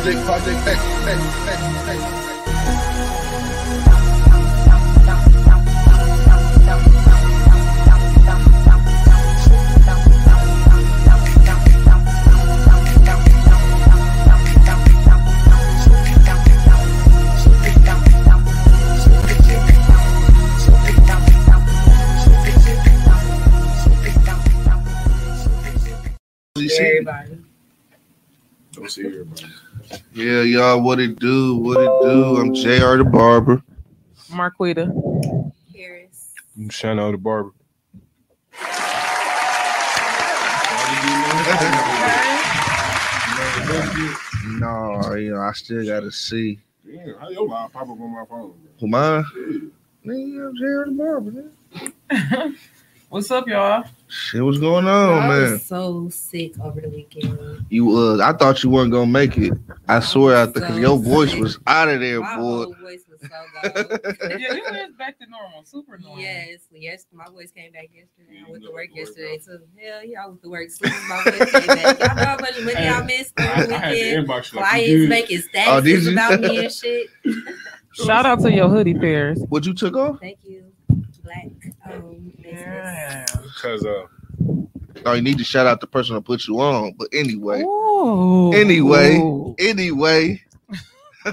Project, Project X, X, X, X, Yeah, y'all, what it do? What it do? I'm JR the Barber. Marquita. Harris. I'm Shano the barber. No, you know, I still gotta see. Damn, how your live pop up on my phone? Who mine? Yeah. Nigga, I'm JR the Barber. What's up, y'all? Shit, what's going on, I man? was so sick over the weekend. You was, I thought you weren't gonna make it. I swear, I because So your voice was out of there, My boy. whole voice was so gone. yeah, you went back to normal, super normal. yes, yes, my voice came back yesterday. I went to work yesterday too. Hell yeah, I went to work. Soon as my voice came back. Y'all know how much money I missed I, over the weekend. inbox you like, Clients you good? making Oh, did statuses about me and shit. Shout out to your hoodie pairs. What you took off? Thank you. Black um. Yeah. Cause uh, Oh, you need to shout out the person who put you on. But anyway, Ooh. Anyway. Ooh. anyway. You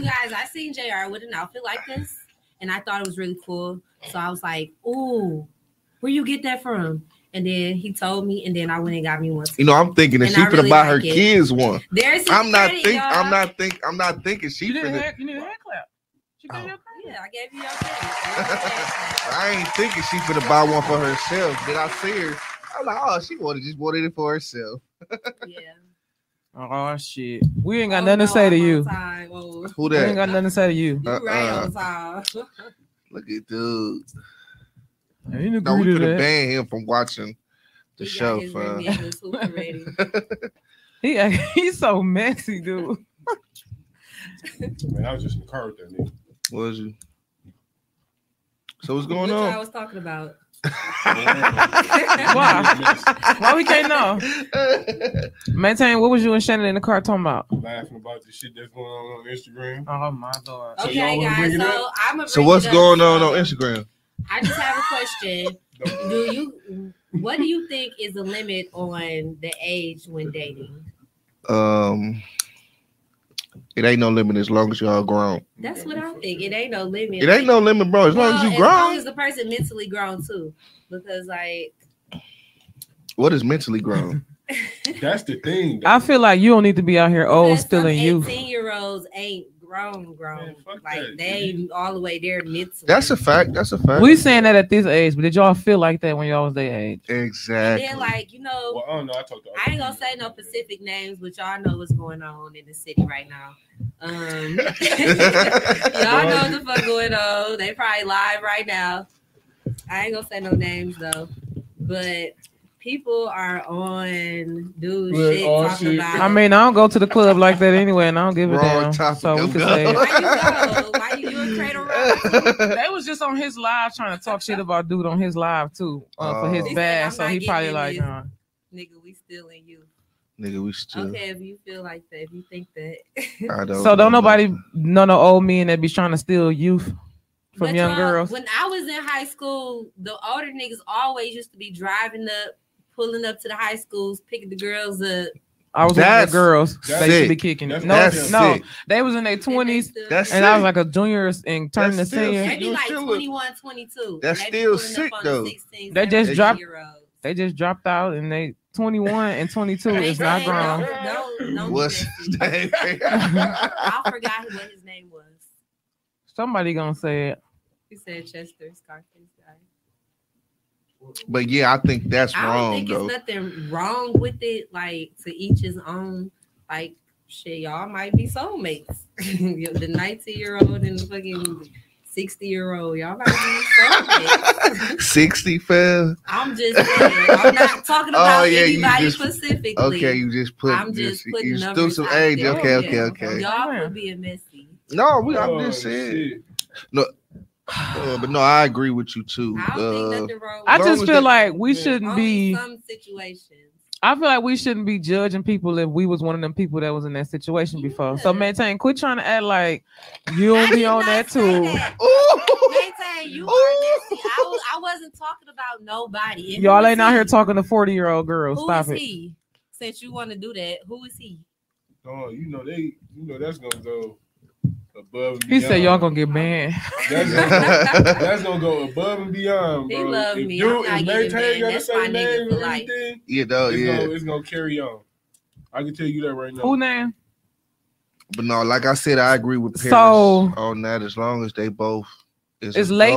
guys, I seen JR with an outfit like this, and I thought it was really cool. So I was like, "Ooh, where you get that from?" And then he told me, and then I went and got me one. you know, I'm thinking that And she I finna really buy her it. kids one. There's I'm not credit, think y'all. I'm not think I'm not thinking she You need, a finna. hand, you need a hand clap. She gave Oh. You a credit. Yeah, I gave you your credit. I ain't thinking she finna buy one for herself. Did I see her? I'm like, oh, she wanted just wanted it for herself. yeah. Oh shit. We ain't got Oh, nothing no, to say to I'm on you. time. Oh, Who We ain't got nothing to say to you. you right Uh-uh. on time. Look at dude. I didn't No, we agree could to have banned him from watching the He show. his fam. remixes, super ready. He he's so messy, dude. man, I was just in the car with that nigga. Was you? So what's going What y'all on? was talking about? Why? Why we can't know? Maintain. What was you and Shannon in the car talking about? Laughing about the shit that's going on on Instagram. Oh my lord. So Okay, y'all guys. So up? I'm gonna. so what's going on on Instagram? I just have a question. Do you? What do you think is the limit on the age when dating? Um, it ain't no limit as long as y'all grown. That's what I think. It ain't no limit. It ain't no limit, bro. As long as you As long grown. as the person mentally grown too, because like What is mentally grown? That's the thing. I feel like you don't need to be out here old, still in youth. Eighteen year olds ain't grown, grown. Man, like that. they ain't all the way there mentally. That's a fact. That's a fact. We saying that at this age, but did y'all feel like that when y'all was their age? And exactly. then like you know. well, I don't know. I talked to. I ain't gonna say no specific names, but y'all know what's going on in the city right now. Um, y'all know what the fuck going on. They probably live right now. I ain't gonna say no names though, but people are on dude Look, shit oh, talking shit. about. I mean, I don't go to the club like that anyway, and I don't give a Wrong damn. So we can good. say it. why you? Why you doing cradle? They was just on his live trying to talk shit about dude on his live too uh, for Oh. his bad. So he probably like, this." uh, Nigga, we still in you. Nigga, we still. Okay, if you feel like that, if you think that. I don't so don't know. nobody, none of old men that be trying to steal youth from But young girls. When I was in high school, the older niggas always used to be driving up, pulling up to the high schools, picking the girls up. I was with the girls. that's They should be kicking. That's- No, That's no, sick. they was in their twenties, That's and I was like a junior and turning to That's still senior. sick. They be You like still 21, 22. That's and they be still sick, though. 16, They just dropped- year. They just dropped out, and they twenty one and twenty two is not grown. Don't, don't, don't What's do that. I forgot what his name was. Somebody gonna say it. He said Chester Scarface guy. But yeah, I think that's I don't wrong think though. it's nothing wrong with it. Like to each his own. Like shit, y'all might be soulmates. the 19 year old and the fucking 60 year old, y'all might be soulmates. Sixty fam. I'm just saying. I'm not talking oh, about Oh, yeah, anybody just- specifically. Okay, you just put I'm just, just putting you threw numbers some age. there. Okay, okay, okay. Y'all for being messy. No, we, I'm Oh, just saying. shit. Uh, but no, I agree with you too. I don't Uh, nothing wrong with I just feel they- like we Yeah. shouldn't Only be. some situations. I feel like we shouldn't be judging people if we was one of them people that was in that situation before. So Yeah. maintain, quit trying to act like you don't be on that too. that. Maintain, you are. I, was, I wasn't talking about nobody. And Y'all ain't out he? here talking to 40 year old girls. Who Stop is it. he? Since you want to do that, who is he? Oh, you know they, you know that's gonna go above. And He said y'all gonna get banned. That's gonna, that's gonna go above and beyond, He bro. love if me. you, I'm if getting maintain banned. got the That's my same nigga name for and life. everything, You know, it's, yeah. gonna, it's gonna carry on. I can tell you that right now. Who name? But no, like I said, I agree with Paris So- on that. As long as they both is It's late.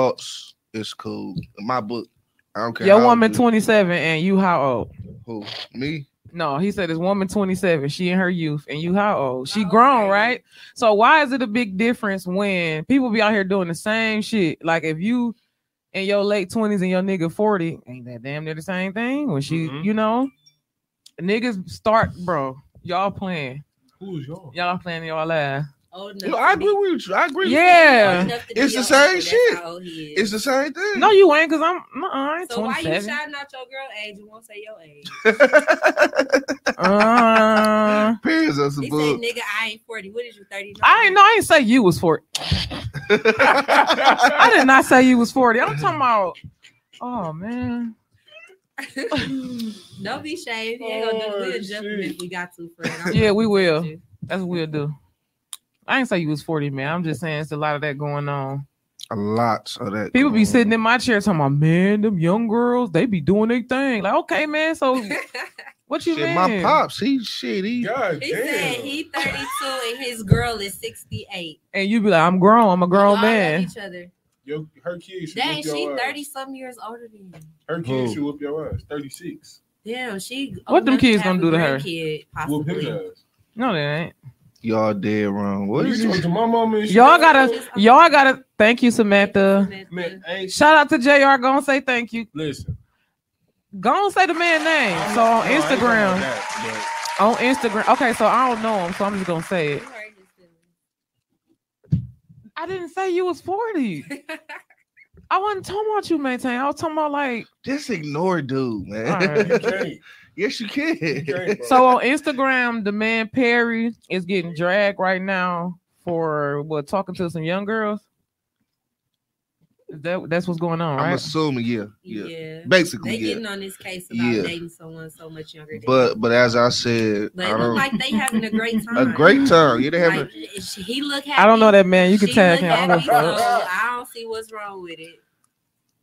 it's cool. In my book, I don't care. Your woman 27 and you how old? Who? Me? No, he said his woman 27. She in her youth, and you how old? She Oh, grown, okay. right? So why is it a big difference when people be out here doing the same shit? Like if you in your late 20s and your nigga 40, ain't that damn near the same thing? When she, Mhm. you know, niggas start, bro. Y'all playing, Who is y'all? y'all playing y'all ass. Old enough You know, I agree with you. I agree. Yeah. old enough It's the same uncle, shit. how old he is. It's the same thing. No, you ain't, cause I'm, uh, I ain't so why you 27. shouting out your girl age? You won't say your age. uh, Paris us a He book. said, "Nigga, I ain't 40. What is you 30? I ain't know. I ain't say you was 40. I did not say you was 40. I'm talking about. Oh man. Don't be shaved. You ain't gonna do Oh, We'll jump him shit. if we got to, friend. Yeah, we will. That's what we'll do. I ain't say you was 40, man. I'm just saying it's a lot of that going on. a lot of that. People be sitting in my chair talking about, man, them young girls, they be doing their thing. Like, okay, man. So what you Shit, mean? my pops, he shit, he God he damn. said he 32 and his girl is 68. And you be like, I'm grown. I'm a grown Y'all man. Love each other. Yo, her kids should Dang, whoop your she ass. 30 some years older than you. Her kids Who? should whoop your ass. Thirty six. Damn, she. What them kids gonna do to her? grandkid, Whoop his ass. No, they ain't. Y'all dead wrong. What What you is talking this? to my mama? Y'all gotta, y'all gotta. Thank you, Samantha. Man, ain't Shout out to Jr. Go and say thank you. listen. Go and say the man name. So on No, I ain't talking about Instagram, that, on Instagram. Okay, so I don't know him, so I'm just gonna say it. I didn't say you was 40. I wasn't talking about you, maintain. I was talking about like Just ignore dude, man. Alright. but You can't. yes, you can. You can't, bro. so on Instagram, the man Perry is getting dragged right now for what talking to some young girls. That that's what's going on, I'm assuming, yeah, yeah. Yeah. Basically, They yeah. getting on this case about Yeah. dating someone so much younger than But but as I said, But I it look don't, like they having a great time. a great time. Yeah, they having. Like, she- he look happy. I don't know that man. You can tag look him. I don't happy, so. I don't see what's wrong with it.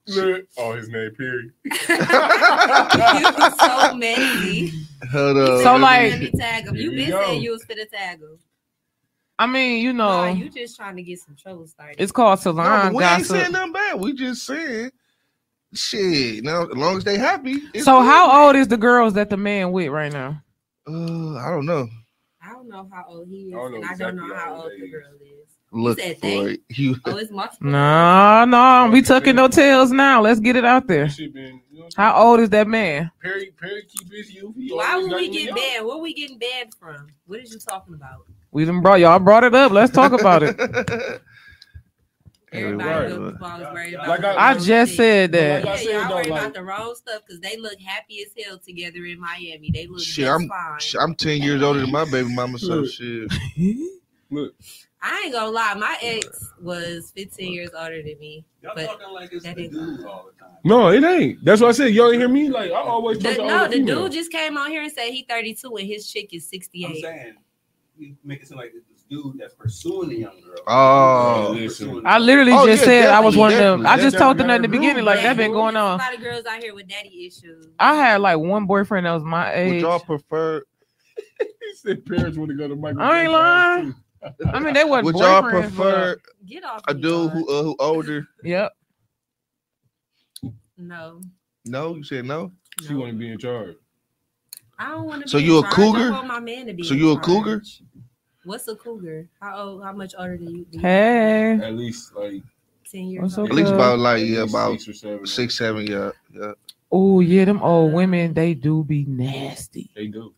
Look. Oh, his name Perry. you so messy. Hold up. So, like- Let me tag him. You Here we been saying you was finna tag him. I mean, you Nah, know, you just trying to get some trouble started. it's called No, but salon we ain't saying nothing bad. We just saying shit. Now, as long as they happy. it's So good. how old is the girls that the man with right now? Uh, I don't know. I don't know how old he is, I don't know and I don't know how how old old the is. girl is. Look said for they? it. You. Oh, it's multiple. No, no, we tucking no tails now. Let's get it out there. That shit been. You know, How old is that man? Perry Perry keep his youth. Why would we get young. banned? Where we getting banned from? What is you talking about? We done brought y'all brought it up. Let's talk about it. Everybody Right, right. worried about. Like I- I just shit. said Like that. I Yeah, said, y'all though, worry like- about the wrong stuff because they look happy as hell together in Miami. They look Shit, I'm fine. sh- I'm ten years older than my baby mama. So shit. Look, I ain't gonna lie, my ex was 15 years older than me. Y'all But talking like it's that the is- dudes all the time. no, it ain't. That's why I said y'all ain't hear me. Like I always The, talk to no, older the females. dude just came on here and said he 32 and his chick is 68. I'm saying we make it seem like this dude that's pursuing the young girl. Oh. Pursuing- I literally Oh, just yeah, said I was one of them. I just talked to them in the beginning, like that been going on. A lot of girls out here with daddy issues. I had like one boyfriend that was my Would age. y'all prefer? He said parents want to go to Michael. I ain't lying. Too. I mean, they wasn't Would y'all boyfriends. prefer Get off a me, dude dog. who uh, who older? Yep. No. No, you said no. She want to be in charge. I don't want to. So be you in a charge. cougar? I want my man to be. So in you a charge. cougar? What's a cougar? How old? How much older do you? Do you Hey. At least like Ten years. What's older? At least Okay. about like yeah, about six or seven. six, seven. Yeah, yeah. Oh yeah, them old women they do be nasty. They do.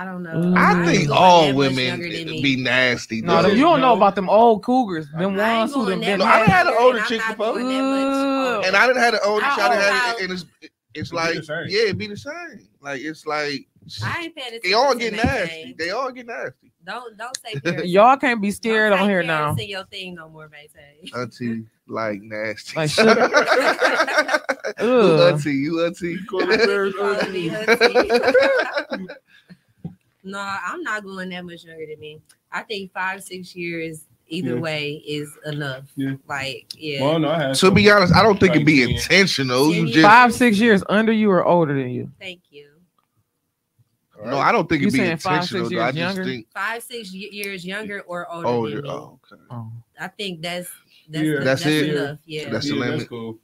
I don't know. I think all women younger than me. be nasty. No, though. them- you don't know No. about them old cougars. Them I ones who going done that been No, much I done had an younger, older and chick not before. going that much Ugh. older. and I didn't had an older How child, old? had How- it, and it's it's like the yeah, it be the same. Like it's like I ain't paying attention. They all get nasty. Tay. They all get nasty. Don't don't say Y'all can't be scared Don't on say here Paris now. in your thing no more, May Tay. Auntie like nasty. Like sugar. Auntie, you auntie. Call her Paris Calling me Auntie. auntie. no, I'm not going that much younger than me. I think five, six years either Yeah. way is enough. Yeah. Like, yeah. Well, no, I had To some- be honest, I don't think it'd be Like, yeah. intentional. You just Five, six years under you or older than you. Thank you. All no. I don't think You it'd be saying five, six intentional. though. I years just younger? think Five, six years younger or older, older. than me. Oh, okay. Oh. I think that's that's Yeah. the- That's that's, it? enough. Yeah. That's the yeah, limit. that's cool.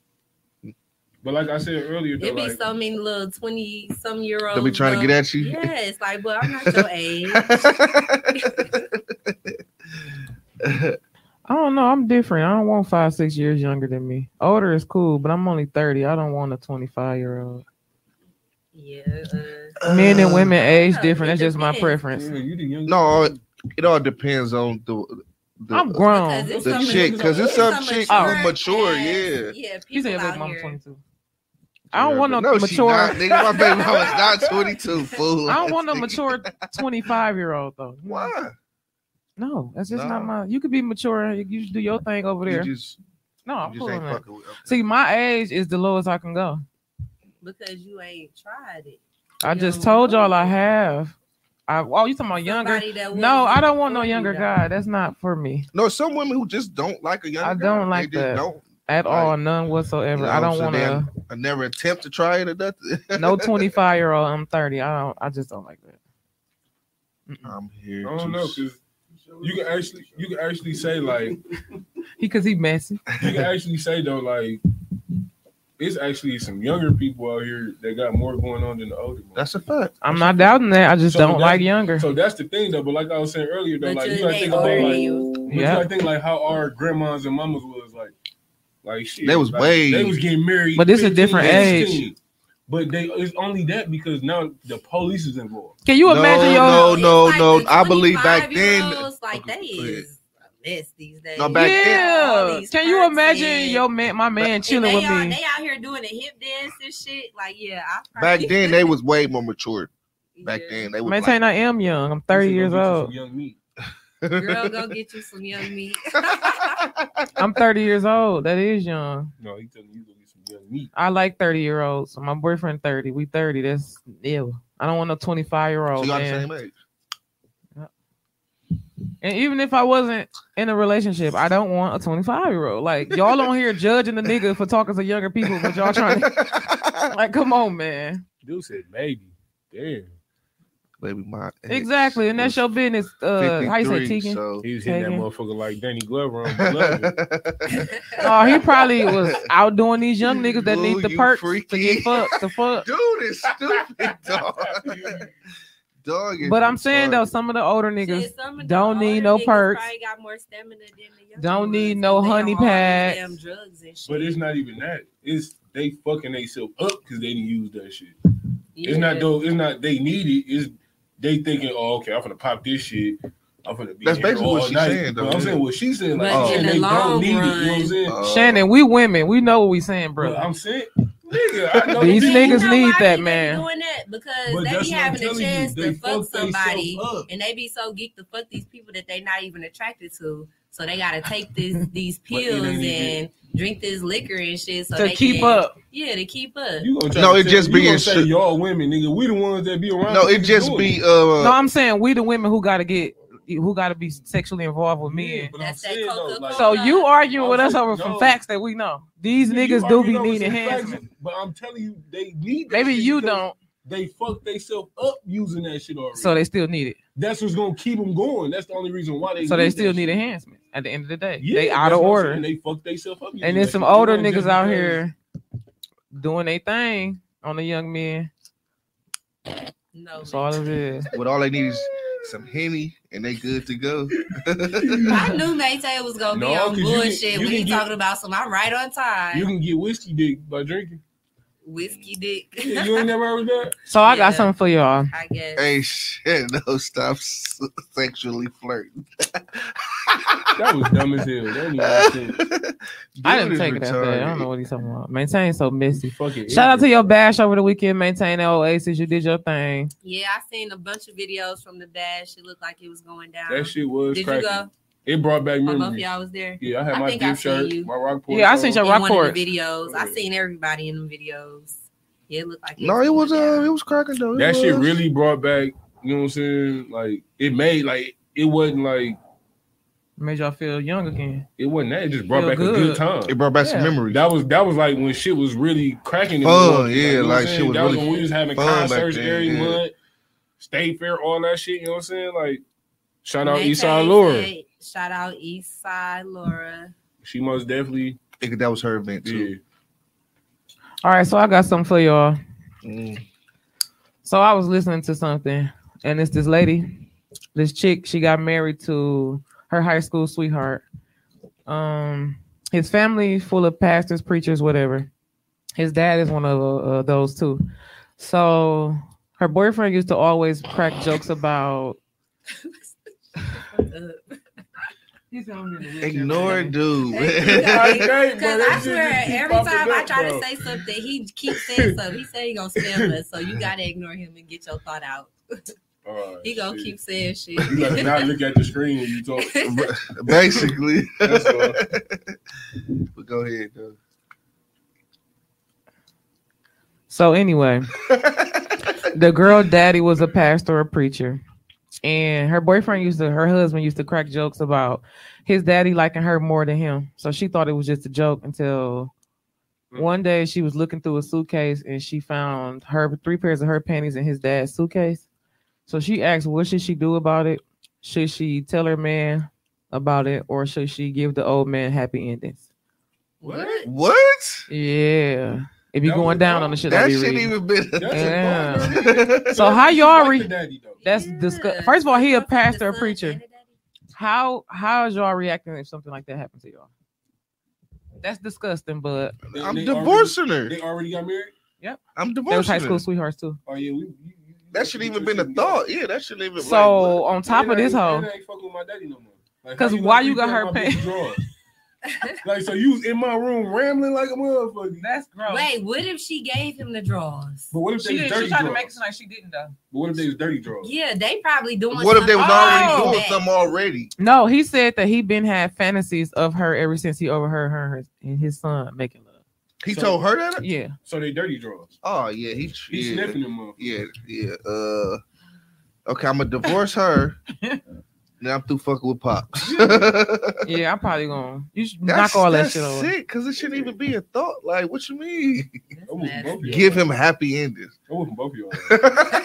But like I said earlier, though, It'd be like, so many little twenty some year olds. They'll be trying to get at you. Yeah, it's like, well, I'm not your age. I don't know. I'm different. I don't want five, six years younger than me. Older is cool, but I'm only 30. I don't want a 25 year old. Yeah. Uh, Men and women age yeah, different. it That's just my preference. yeah, you the young. No, it all depends on the the, I'm grown. Because the chick because it's it's some some chick mature who mature. Yeah. Yeah. You People said out here. 22. I don't want no, but she mature. Not, nigga, my baby mama's not 22, fool. I don't want no mature 25 year old though. Why? No, that's just No. not my. You could be mature. You just do your thing over there. You just, no, I'm just cool ain't on fucking. See, my age is the lowest I can go. Because you ain't tried it. I You just told y'all I have. I oh, you talking about younger? No, I don't want no younger guy. That's not for me No, some women who just don't like a younger. I don't like they that. Don't. At Right. all, none whatsoever. You I don't so want to. I never attempt to try it or nothing. No 25 year old. I'm 30. I don't. I just don't like that. Mm-mm. I'm here. I don't know because you can actually you can actually say like He cause he messy. you can actually say though like it's actually some younger people out here that got more going on than the older ones. That's a fact. I'm not doubting that. I just So don't like younger. So that's the thing though. But like I was saying earlier though, But like you, you gotta think about like you. But you gotta think like how our grandmas and mamas was like, like shit. They was like, way- They was getting married, But it's a different age. But they it's only that because now the police is involved. Can you No, imagine your? no, no, like no. I believe back then. 25-year-olds, Like Okay, they is a mess these days. No, back Yeah. these Can you imagine and- your man, my man, and chilling they with out, me? They out here doing the hip dance and shit. Like, yeah, I Back then, they was way more mature. Back Yeah. then, they was Maintain I am young. I'm 30 years said, "Go get you old. Young meat. Girl, go get you some young meat. I'm 30 years old. That is young. No, he telling you to get some young meat. I like 30 year olds. So my boyfriend 30. We 30. That's ew. I don't want no 25 year so old you got the same age. And even if I wasn't in a relationship, I don't want a 25 year old. Like y'all on here judging the nigga for talking to younger people, but y'all trying to like, come on, man. Dude said maybe. Damn. Baby, my ex Exactly, and that's your business. Uh, how you say 53, Tegan? So. He was hitting that motherfucker like Danny Glover on Beloved. Oh, he probably was outdoing these young niggas that Ooh, need the you perks to get fucked. The fuck. Dude is stupid, dog. dog is But I'm saying though, some of the older niggas Shit, some of the don't need no niggas perks. probably got more stamina than the younger Don't need no they honey on all these packs. Damn drugs and shit. But it's not even that. It's they fucking themselves up because they didn't use that shit. Yeah. It's not though. It's not they need it. It's they thinking, oh, okay, I'm gonna pop this shit. I'm gonna be. That's basically what she's saying, though, But I'm saying what she's saying. Like, oh, in the they long don't need it. You know what I'm saying? Uh, Shannon, we women, we know what we saying, Bro, bro. I'm saying, nigga, I know These they- But you niggas know need that, man. Doing that because But they be having a telling you. chance to fuck fuck somebody, and they be so geeked to fuck these people that they not even attracted to. So they gotta take this these pills and drink this liquor and shit. So to they keep can, up. Yeah, to keep up. You gonna No, to it tell- just you being gonna say shit. y'all women, nigga. We the ones that be around. No, it just be uh No, I'm saying we the women who gotta get who gotta be sexually involved with Yeah, men. but That's that though, like, So you arguing with us over saying, from facts that we know. These you niggas do be needing some facts, enhancement. But I'm telling you, they need Maybe you don't, They fuck themselves up using that shit already. so they still need it. that's what's gonna keep them going. That's the only reason why they. So they still need enhancement at the end of the day. Yeah, they out of order. saying. They fuck themselves up. using And then some shit. older niggas out because- here doing their thing on the young men. no, That's all it is. what all they need is some henny and they good to go. I knew Maytay was gonna be on on 'cause you can- bullshit you when can he get- talking about some. I'm right on time. You can get whiskey dick by drinking. Whiskey mm. dick. You ain't never heard that. So I got something for y'all. I guess. hey, shit, no, stop s- sexually flirting. That was dumb as hell. That didn't even make sense. I Dude didn't is take it that bad. I don't know what he's talking about. Maintain so messy. Fuck it, Shout out to your bash over the weekend. Maintain that Oasis. You did your thing. Yeah, I seen a bunch of videos from the bash. It looked like it was going down. That shit was Did you go? It brought back Oh, both of memories. y'all was there. Yeah, I had I my think I shirt, you. my Rockport. Yeah, I seen shirt. your In Rockport. the videos. I seen everybody in them videos. Yeah, it looked like No, it was uh, it was cracking though. It That shit really brought back. You know what I'm saying? Like it made like it wasn't like Made y'all feel young again. it wasn't that. It just brought Feel back a good. good time. It brought back some memories. That was that was like when shit was really cracking. in Fun, Milwaukee, yeah, you know like, shit was That was really when we was having concerts then, every yeah. month, state fair, all that shit. You know what I'm saying? Like shout out Maintain Eastside Laura. said, Shout out Eastside Laura. She most definitely I think that was her event yeah. too. All right, so I got something for y'all. Mm. So I was listening to something, and it's this lady, this chick. She got married to her high school sweetheart. Um, his family full of pastors, preachers, whatever. His dad is one of uh, those too. So her boyfriend used to always crack jokes about. Ignore it, dude. Hey, Because I swear, every time I try to say something, he keeps saying something. He said he gonna spam us, so you gotta ignore him and get your thought out. Oh, he gonna keep saying shit. You gotta not look at the screen when you talk. Basically. That's but go ahead, though. So anyway, the girl daddy was a pastor or a preacher and her boyfriend used to her husband used to crack jokes about his daddy liking her more than him. So she thought it was just a joke until mm. one day she was looking through a suitcase and she found her three pairs of her panties in his dad's suitcase. So she asked what should she do about it? Should she tell her man about it or should she give the old man happy endings? What? What? yeah if you're That going down wrong. on the shit That I be even been. Yeah. So how y'all re- the. That's Yeah. disgusting. First of all, he a pastor, a preacher. and the daddy. How how is y'all reacting if something like that happens to y'all? That's disgusting, but They- I'm they divorcing Already, her. they already got married. Yep, I'm divorcing. they was divorcing high her. school sweethearts too. Oh yeah, we. You, you, That should even been a thought. Yeah, that should even. So like, on top of this hoe, because ain't fucking with my daddy no more. Like, 'Cause how you why you got her my pay- big drawers? like so, you was in my room rambling like a motherfucker. that's gross. Wait, what if she gave him the drawers? But what if she they did. dirty She tried to make it seem like she didn't though. But what if they was dirty drawers? Yeah, they probably doing. what if they was already Oh. doing bad. something already? No, he said that he been had fantasies of her ever since he overheard her and his- and his son making love. He So- told her that. Yeah, So they dirty drawers. Oh yeah, he. He's yeah, sniffing them up. Yeah, yeah. Uh, okay, I'm gonna divorce her. now I'm through fucking with pops. yeah. I'm probably gonna you should That's, knock all that shit over. sick because it shouldn't even be a thought. Like, what you mean? I was That's both of y'all. Give him happy endings. I was both y'all.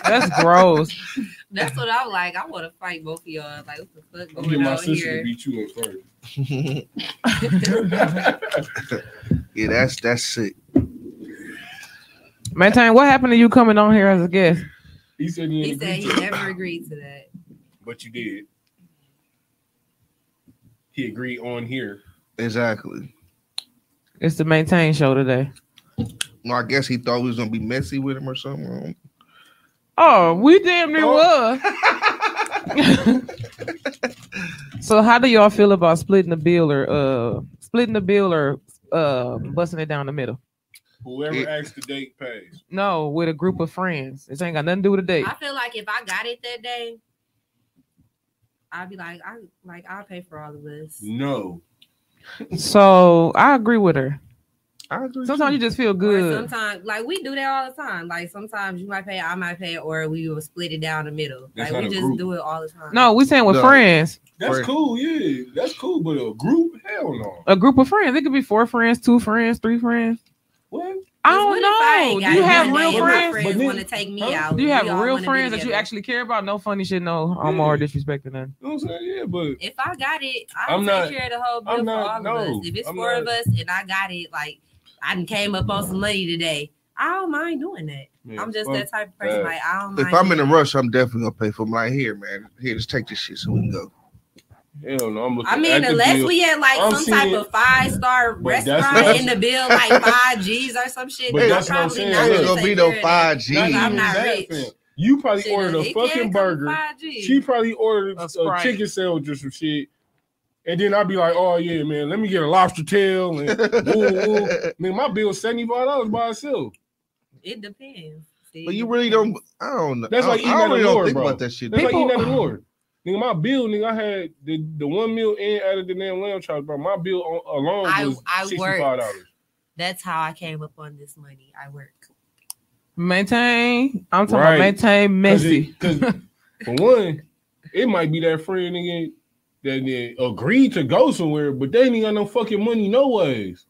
That's gross. That's what I'm like. I want to fight both of y'all. Like, what the fuck I'm going getting my on sister to here? beat you up first. yeah, that's that's sick. Maintain. What happened to you coming on here as a guest? he said he, He said he never agreed to that. but you did. He agreed on here. Exactly. It's the maintain show today. No, I guess he thought we was gonna be messy with him or something. Oh, we damn near Oh. was. so how do y'all feel about splitting the bill or uh splitting the bill or uh busting it down the middle? Whoever It- asks the date pays. No, with a group of friends. This ain't got nothing to do with a date. I feel like if I got it that day, I'd be like, I like I'll pay for all of this. No. So I agree with her. I agree. Sometimes you just feel Or good. sometimes, like we do that all the time. Like sometimes you might pay, I might pay, or we will split it down the middle. That's like we just group. do it all the time. No, we saying with No. friends. That's Right. cool, yeah. That's cool, but a group? Hell no. A group of friends. It could be four friends, two friends, three friends. What? I 'Cause don't what I know. Do you have real friends? But friends want to take me Huh? out. Do you have real friends that you actually care about? No funny shit, no I'm Yeah. or disrespecting them. You know what I'm saying? Yeah, but If I got it, I'll I'm take not- care of the whole bill I'm for not- all no, of us. If it's I'm four not- of us and I got it, like I came up on some money today, I don't mind doing that. yeah, I'm just fuck that type of person. that. Like I don't mind. If I'm in a rush, I'm definitely gonna pay for him. Like, here, man, here, just take this shit so we can go. Hell no, I'm looking I mean, at unless we had like I'm some type of five star But that's- restaurant in the bill, like five G's or some shit. But that's I'm what I'm saying. not Ain't Look, gonna gonna be no care of that. five Not G. I'm not rich. fam. You probably Shit, ordered a fucking burger. She probably ordered A a, Sprite. chicken sandwich or some shit. And then I'd be like, oh yeah, man, let me get a lobster tail. And woo, woo. Man, my bill's seventy five dollars by itself. It depends. See, But you really don't. I don't know. That's I, like I eating don't at a really don't Lord, think bro. about that shit. That's People- like eating at the Lord. Nigga, my bill, nigga, I had the, the one meal in out of the damn lamb chops, bro. My bill alone I- was I sixty worked. five dollars. That's how I came up on this money. I work. Maintain. I'm talking Right. about maintain messy. Because for one, it might be that friend nigga that they agreed to go somewhere, but they ain't got no fucking money no ways.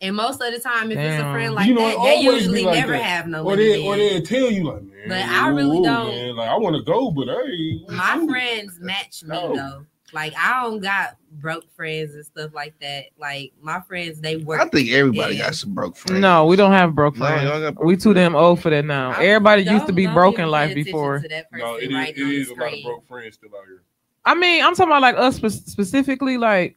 And most of the time, if it's a friend like You know, that, they usually like never that. have no Or money. they or then. they tell you like, man, But I really ooh, don't- Man, like I want to go, but hey, My friends match me No. though. Like I don't got broke friends and stuff like that. Like my friends, they work. I think everybody Yeah. got some broke friends. No, we don't have broke friends. y'all broke we too damn old for that now. I- Everybody used to be don't broke in life before. To that person no, it is, right it on the is a lot of broke friends still out here. I mean, I'm talking about like us specifically. Like,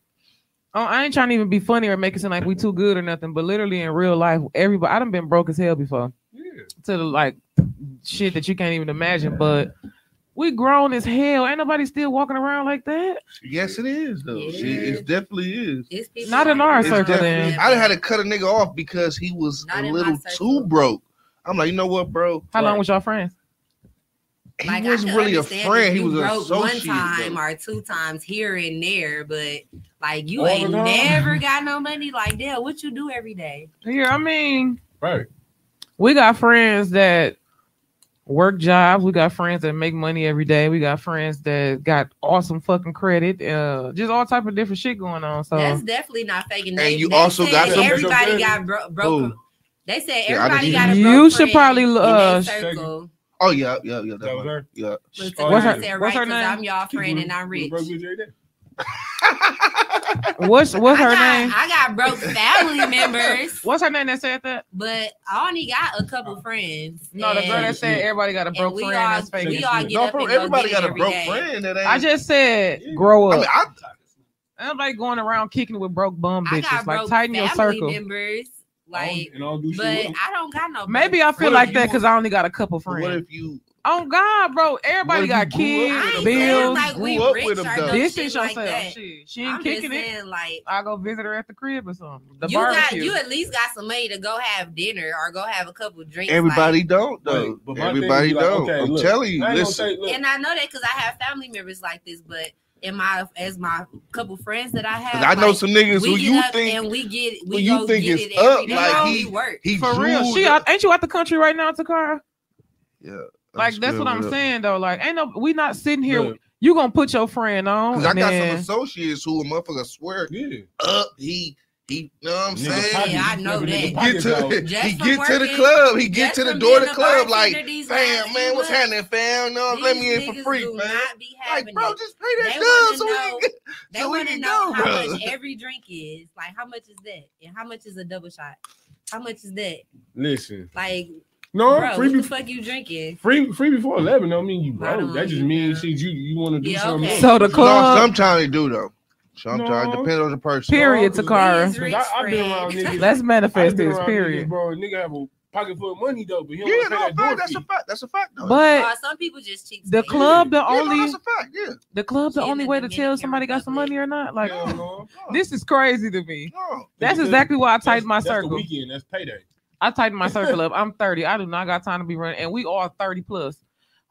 oh, I ain't trying to even be funny or make it seem like we too good or nothing. But literally in real life, everybody, I done been broke as hell before. Yeah, To the like shit that you can't even imagine. But we grown as hell. Ain't nobody still walking around like that. Yes, it is though. Yeah. She, it definitely is. It's Not in our circle, then. I done had to cut a nigga off because he was Not a little too broke. I'm like, you know what, bro? How long was y'all friends? He Like, I wasn't really a friend. He you was an broke one time though. or two times here and there, but like you All ain't never got no money. Like, damn, what you do every day? Yeah, I mean, right. we got friends that work jobs. We got friends that make money every day. We got friends that got awesome fucking credit. Uh, just all type of different shit going on. So That's definitely not faking. And you also got some- everybody Who? got bro- broke. They said everybody didn't got a broke You should probably, in uh, circle. Oh yeah, yeah, yeah. That That was her. Yeah. Listen, Oh, What's her- what's right her 'cause name? I'm y'all friend and I'm rich. Broke bitch every day. what's what's I her got, name? I got broke family members, What's her name that said that? but I only got a couple friends. No, the girl that said everybody got a broke we friend. all- That's fake. we all get No, up bro, and go everybody get it got a broke day. friend. That ain't. I just said grow I up. mean, I, Everybody going around kicking with broke bum I bitches. got Like broke tighten your circle. members, like, I'll do shit but. I don't got no. Maybe I feel like that because I only got a couple friends. what if you? Oh God, bro! Everybody What got if you grew up I kids, ain't with saying bills. like we Grew up rich with 'em, or though. no Distance shit like yourself. that. Shit, she I'm ain't just kicking it. saying, like, I go visit her at the crib or something. The you got you at least got some money to go have dinner or go have a couple drinks. Everybody don't though. But Everybody like, don't. okay, I'm look, telling you. I ain't Listen, say- look, and I know that because I have family members like this, but in my as my couple friends that I have, I know like, some niggas who you think and we get we who you go think get is it up, like we he- work. he For real, she out, ain't you out the country right now, Takara? Yeah. Like that's what I'm saying though. Like ain't no, we not sitting here. Look, You gonna put your friend on? Because I got then- some associates who a motherfucker swear yeah. up. He he. Know what I'm Nigga saying? pocket- Yeah, I know nigga that. Get to he from get to the club. He get to the door of the club like, bartender fam, man, what's months, happening, fam? No, These let me in for free, man. Like, bro, it. just pay that They dub wanna so we can get. They so we want to can know go, how bro. much every drink is. Like, how much is that? And how much is a double shot? How much is that? Listen, Like, no, bro, free, what the before, fuck you drinking? free, free before eleven. Don't mean you broke. That just means shit. You you want to do Yeah, something. okay. So the No, club, sometimes they do though. Sometimes No. depends on the person. period, No, Takara. These rich I, I've been around friends. niggas. Let's manifest this. Period. niggas, bro. Nigga have a pocket full of money though, but he don't Yeah, no, that door fact, that's a fee. fact. That's a fact. Though. But Uh, some people just cheat. the club, the yeah, no, only, that's a fact. Yeah. the club, the Shit, only way to tell somebody got some money or not. Like no. this is crazy to me. That's exactly why I That's- tightened my that's the circle. weekend. That's payday. I tighten my circle up. I'm 30. I do not got time to be running, and we all 30 plus.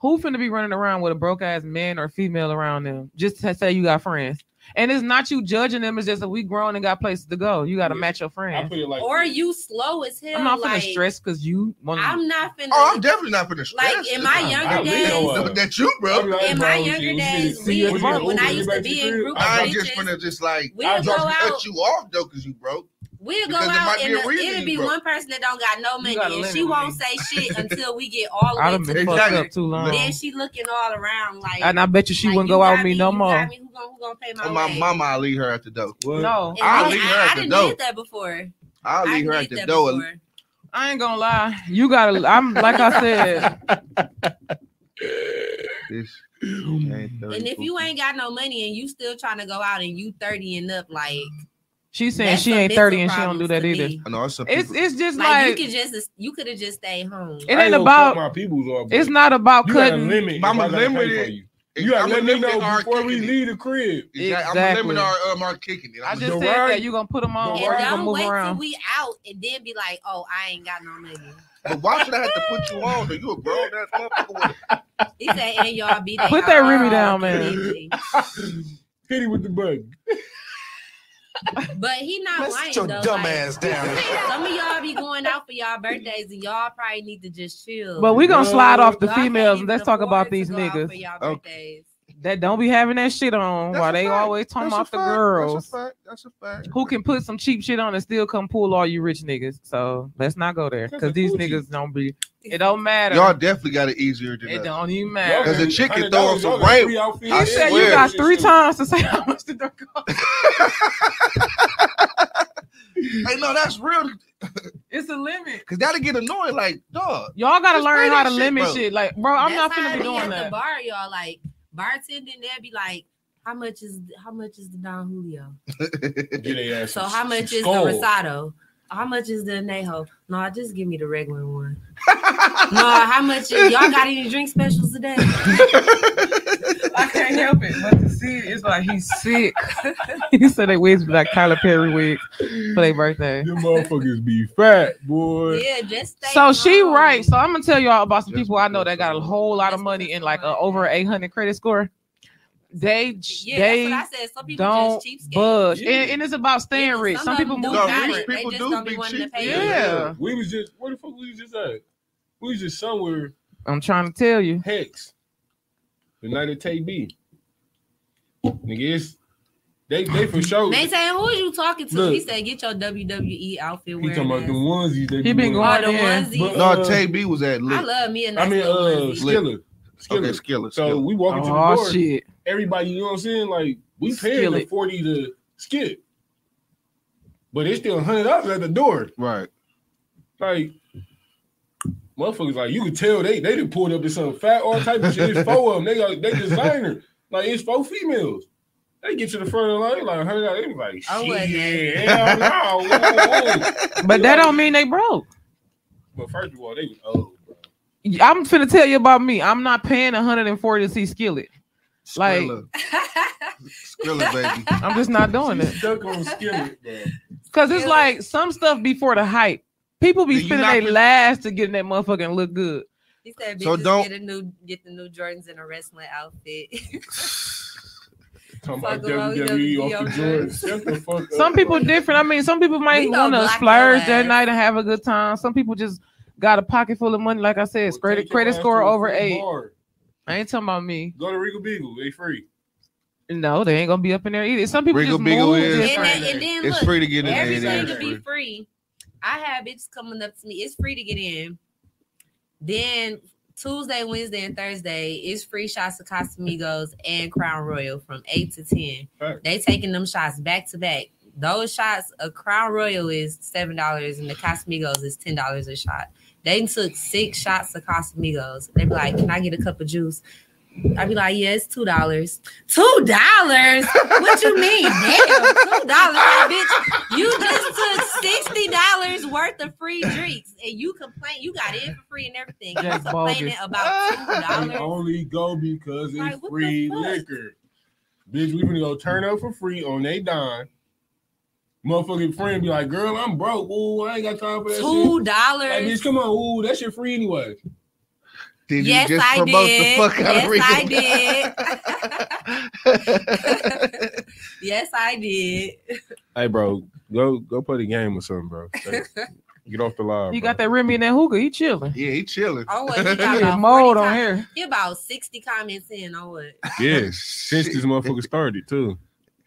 Who finna be running around with a broke ass man or female around them just to say you got friends? And it's not you judging them. It's just that we grown and got places to go. You got to Yeah. match your I friends. put it like Or you slow as hell. I'm not finna like, stress because you want. I'm not finna. Oh, I'm definitely not finna stress. Like, in my younger about me. days- No, but that you, bro. in my younger days, we, see you when I used to be in the group crib? I of ain't just bitches, finna just like we'll I go drop- out. cut you off though because you broke. We'll go Because there out might be and a reason it'll be broke. one person that don't got no money and she won't say shit until we get all the I way to the fucked Exactly. up too long. Then she looking all around like And I bet you she like, wouldn't you go out with me no you more. got me, Who gonna, who gonna pay my On my way? mama, I'll leave her at the door. What? No, I'll I, leave her I, at I the done door. did that before. I'll leave her at the door. I ain't gonna lie. You gotta. I'm like I said. This, And if you ain't got no money and you still trying to go out and you 30 and up, like She saying that's she ain't 30 and she don't do that either. me. I know it's some It's it's just Like, like, you could just you could have just stayed home. it ain't about. my peoples off. It's not about you cutting. limit. if I'ma I gotta pay limit it. you. You gotta let me limit know before we leave the crib. Exactly. I'm Exactly. gonna limit our um our kicking it. I I'm just said ride- that you gonna put them on the or you And move don't wait around. till we out and then be like, oh, I ain't got no money. But why should I have to put you on? Though? You a grown ass motherfucker. With He said, and y'all be there. Put that Remy down, man. Hit him with the button. But he not Let's lying sit your though. dumb like, ass down. Some of y'all be going out for y'all birthdays and y'all probably need to just chill. But we gonna Well, slide off the females. Let's talk about these niggas for y'all Okay. Birthdays. that don't be having that shit on That's while they fact. always talking That's a about the fact. girls That's a fact. That's a fact. who can put some cheap shit on and still come pull all you rich niggas. So let's not go there because these coochie. niggas don't be. It don't matter. Y'all definitely got it easier than it us. don't even Y'all matter. 'Cause the got chick can $100, throw on some y'all got rain. I You said swear. you got three times to say how much the drink cost. Hey, no, that's real. It's a limit. Cause that'll get annoying. Like, dog. Y'all gotta Just learn pay how that to shit, limit bro. shit. Like, bro, I'm not That's how finna it be doing at the that. bar, y'all. Like bartending, they'll be like, "How much is how much is the Don Julio? Get their ass So how much is the Rosado? How much is the Anejo? No, just give me the regular one. no, how much? Is, y'all got any drink specials today? I can't help it, but to see it, it's like he's sick. he said they wigs be like Tyler Perry wigs for their birthday. Them motherfuckers be fat, boy. yeah, just stay So she home. right. So I'm gonna tell y'all about some Just people I know that got a whole lot of money because and like a over 800 credit score. They Yeah, they that's what I said. Some people don't just cheapskate. budge, Yeah. and, and it's about staying Yeah, rich. some Some people move do No, got rich it. people do be be wanting to cheap. pay Yeah. We was just where the fuck we was just at? We was just somewhere. I'm trying to tell you. Hex. The night of Tay B. Nigga, they they for sure. They saying, who are you talking to? Look. he said, get your WWE outfit He talking about the ass. onesies. They He been wearing. Oh, the going in. onesies. But, no, uh, Tay B was at I love me a nice I mean, uh, onesie. Skiller. Skiller. Okay, Skillet. So Skillet. we walk to the Oh door. shit! Everybody, you know what I'm saying? Like we paying the forty to skip, but it's still hundred dollars at the door. right. Like motherfuckers, like you could tell they they didn't pulled up to some fat all type of shit. It's four of them. They got they designer. Like it's four females. They get to the front of the line, like hundred dollars. They like, shit, hell no. whoa, whoa. But that don't mean they broke. But first of all, they was old, bro. I'm finna tell you about me. I'm not paying 140 to see Skillet. Like- Skrilla. Skrilla, baby. I'm just not doing She it. Stuck on skillet. Cause it's like some stuff before the hype. People be Do spending not their pre- last to get in that motherfucking look good. He said, So don't- get a new, get the new Jordans in a wrestling outfit." Talking about Fuck around with WWE off the Jordans. Jordan. Shut the fuck up. Some people different. I mean, some people might want to splurge that night and have a good time. Some people just got a pocket full of money. Like I said, Well, credit credit score to a over eight. bar. I ain't talking about me. Go to Regal Beagle. They free. No, they ain't gonna be up in there either. Some people Regal just Beagle move is- and, different. then, and then It's free to get in everything is to be free. free. I have bitches coming up to me. It's free to get in. Then Tuesday, Wednesday, and Thursday is free shots of Casamigos and Crown Royal from eight to ten. Right. They taking them shots back to back. Those shots, a Crown Royal is seven dollars, and the Casamigos is ten dollars a shot. They took six shots of Casamigos. They'd be like, "Can I get a cup of juice?" I'd be like, "Yeah, it's two dollars." Two dollars? What you mean? Damn, two dollars, bitch. You just took sixty dollars worth of free drinks, and you complain you got in for free and everything. You That's complaining about two They dollars? only go because it's what the free liquor. Bitch, we gonna go turn up for free on they dime. Motherfucking friend be mm. like, girl, I'm broke. Ooh, I ain't got time for that shit. Two Like, bitch, dollars? come on. Ooh, that shit free anyway. Did Yes, you just I promote did. the fuck out of Yes, Regal? yes, I did. Hey, bro, go go play the game or something, bro. Get off the line. You got that Remy and that hookah. He chilling. yeah, he chilling. Oh, what? He got He about mold 40 on com- here. He about 60 comments in on what? Yeah, since this motherfucker started too.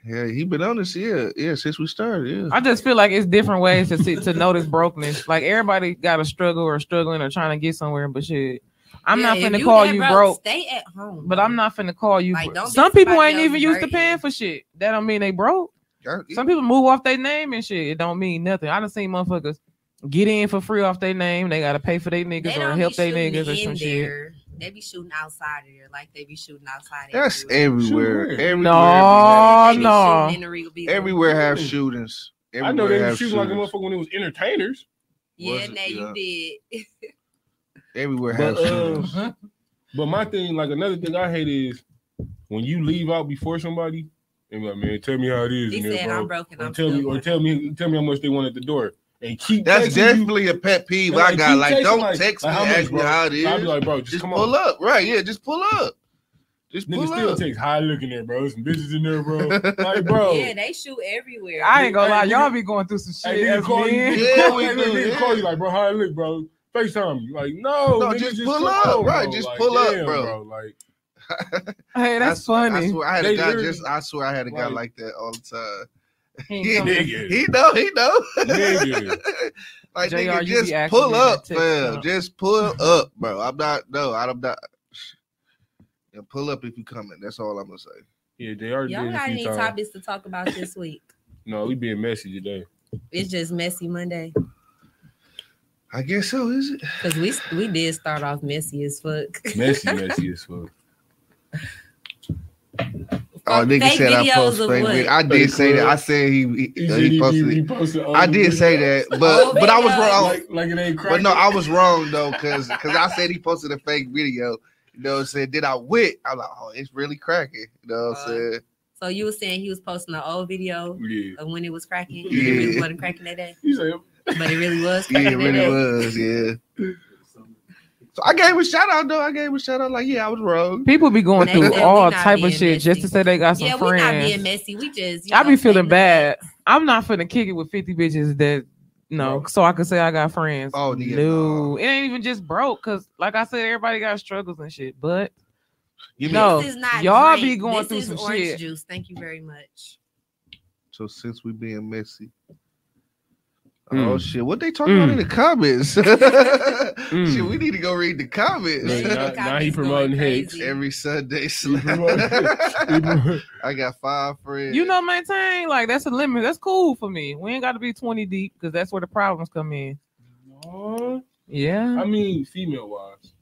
Yeah, he been on this. Yeah, yeah, since we started. Yeah. I just feel like it's different ways to see, to notice brokenness. Like everybody got a struggle or struggling or trying to get somewhere, but shit, I'm Yeah, not if finna call you broke. Stay at home. But I'm not finna call you. Like, broke. Some people ain't even used to paying for shit. That don't mean they broke. Yeah, Some people move off their name and shit. It don't mean nothing. I done seen motherfuckers get in for free off their name. They gotta pay for their They niggas or help their niggas or in some shit. There. They be shooting outside of there like they be shooting outside. That's everywhere. everywhere. Sure. Everywhere. No, They be no. shooting in the Regal Beagle. Everywhere have Really? shootings. I know they Everywhere were shooting like a motherfucker when it was entertainers. Yeah, Was now Yeah. you did. Everywhere have But, uh, shootings. But my thing, like another thing I hate is when you leave out before somebody, and be like, man, tell me how it is. He in there, said, bro. "I'm broken. Or I'm tell me, or tell me, tell me how much they want at the door, and keep. That's texting you. definitely a pet peeve And, I got. Like, don't like- text like, me, how ask me how it is. I'll be like, bro, just, just come pull on. up, right? Yeah, just pull up. Just Niggas pull still up. takes high look in there, bro. Some bitches in there, bro. Like, bro. Yeah, they shoot everywhere. I ain't gonna lie, y'all be going through some Hey, shit. nigga call you, Yeah, call, we hey, do, nigga yeah. call you like, bro, how it look, bro? FaceTime you. Like, no, No, nigga, just just pull come up, on, right, just Like, pull up, damn, bro. Like, Hey, that's I, s- I funny. swear I had They a guy just. I swear I had a guy Like- like that all the time. He ain't He, coming. Nigga. he know, he know. Like JR, nigga, just pull up, that fam. huh? Just pull up, bro. I'm not. No, I'm not. Yeah, pull up if you coming. That's all I'm gonna say. yeah, they are. Y'all did a got any times. topics to talk about this week? No, we being messy today. It's just messy Monday I guess so. Is it? because we we did start off messy as fuck. Messy, messy as fuck. Oh, nigga said I videos post fake what? video. I did Fake say that. I said he he, He uh, he he- posted. he it. posted I the did say that, but Oh, but I was wrong. Like, like it ain't But no, I was wrong though, cause cause I said he posted a fake video. You know what I'm saying? Then I went. I'm like, oh, it's really cracking. You know what I'm Uh, saying? So you were saying he was posting an old video Yeah. of when it was cracking. Yeah. It really wasn't cracking that day, He said, but it really was. Yeah, it really was. Yeah. So I gave him a shout out though. I gave him a shout out. Like, yeah, I was wrong. People be going They through said all type of being shit just to say they got some Yeah, we not being messy. We just. you I know, be feeling bad. facts. I'm not finna kick it with 50 bitches that no, Bro. so I can say I got friends. Oh, yeah, no, no. it ain't even just broke because, like I said, everybody got struggles and shit. But You No. This is not y'all drink. be going this through is some orange shit. juice. Thank you very much. So since we being messy. Mm. Oh shit! What they talking about in the comments? Mm. Shit, we need to go read the comments. Look, now, now he promoting going hate. crazy. Every Sunday, He slap. promoting- he promoting- I got five friends. you know, maintain like that's a limit. That's cool for me. We ain't got to be 20 deep because that's where the problems come in. Aw. Yeah. I mean, female wise.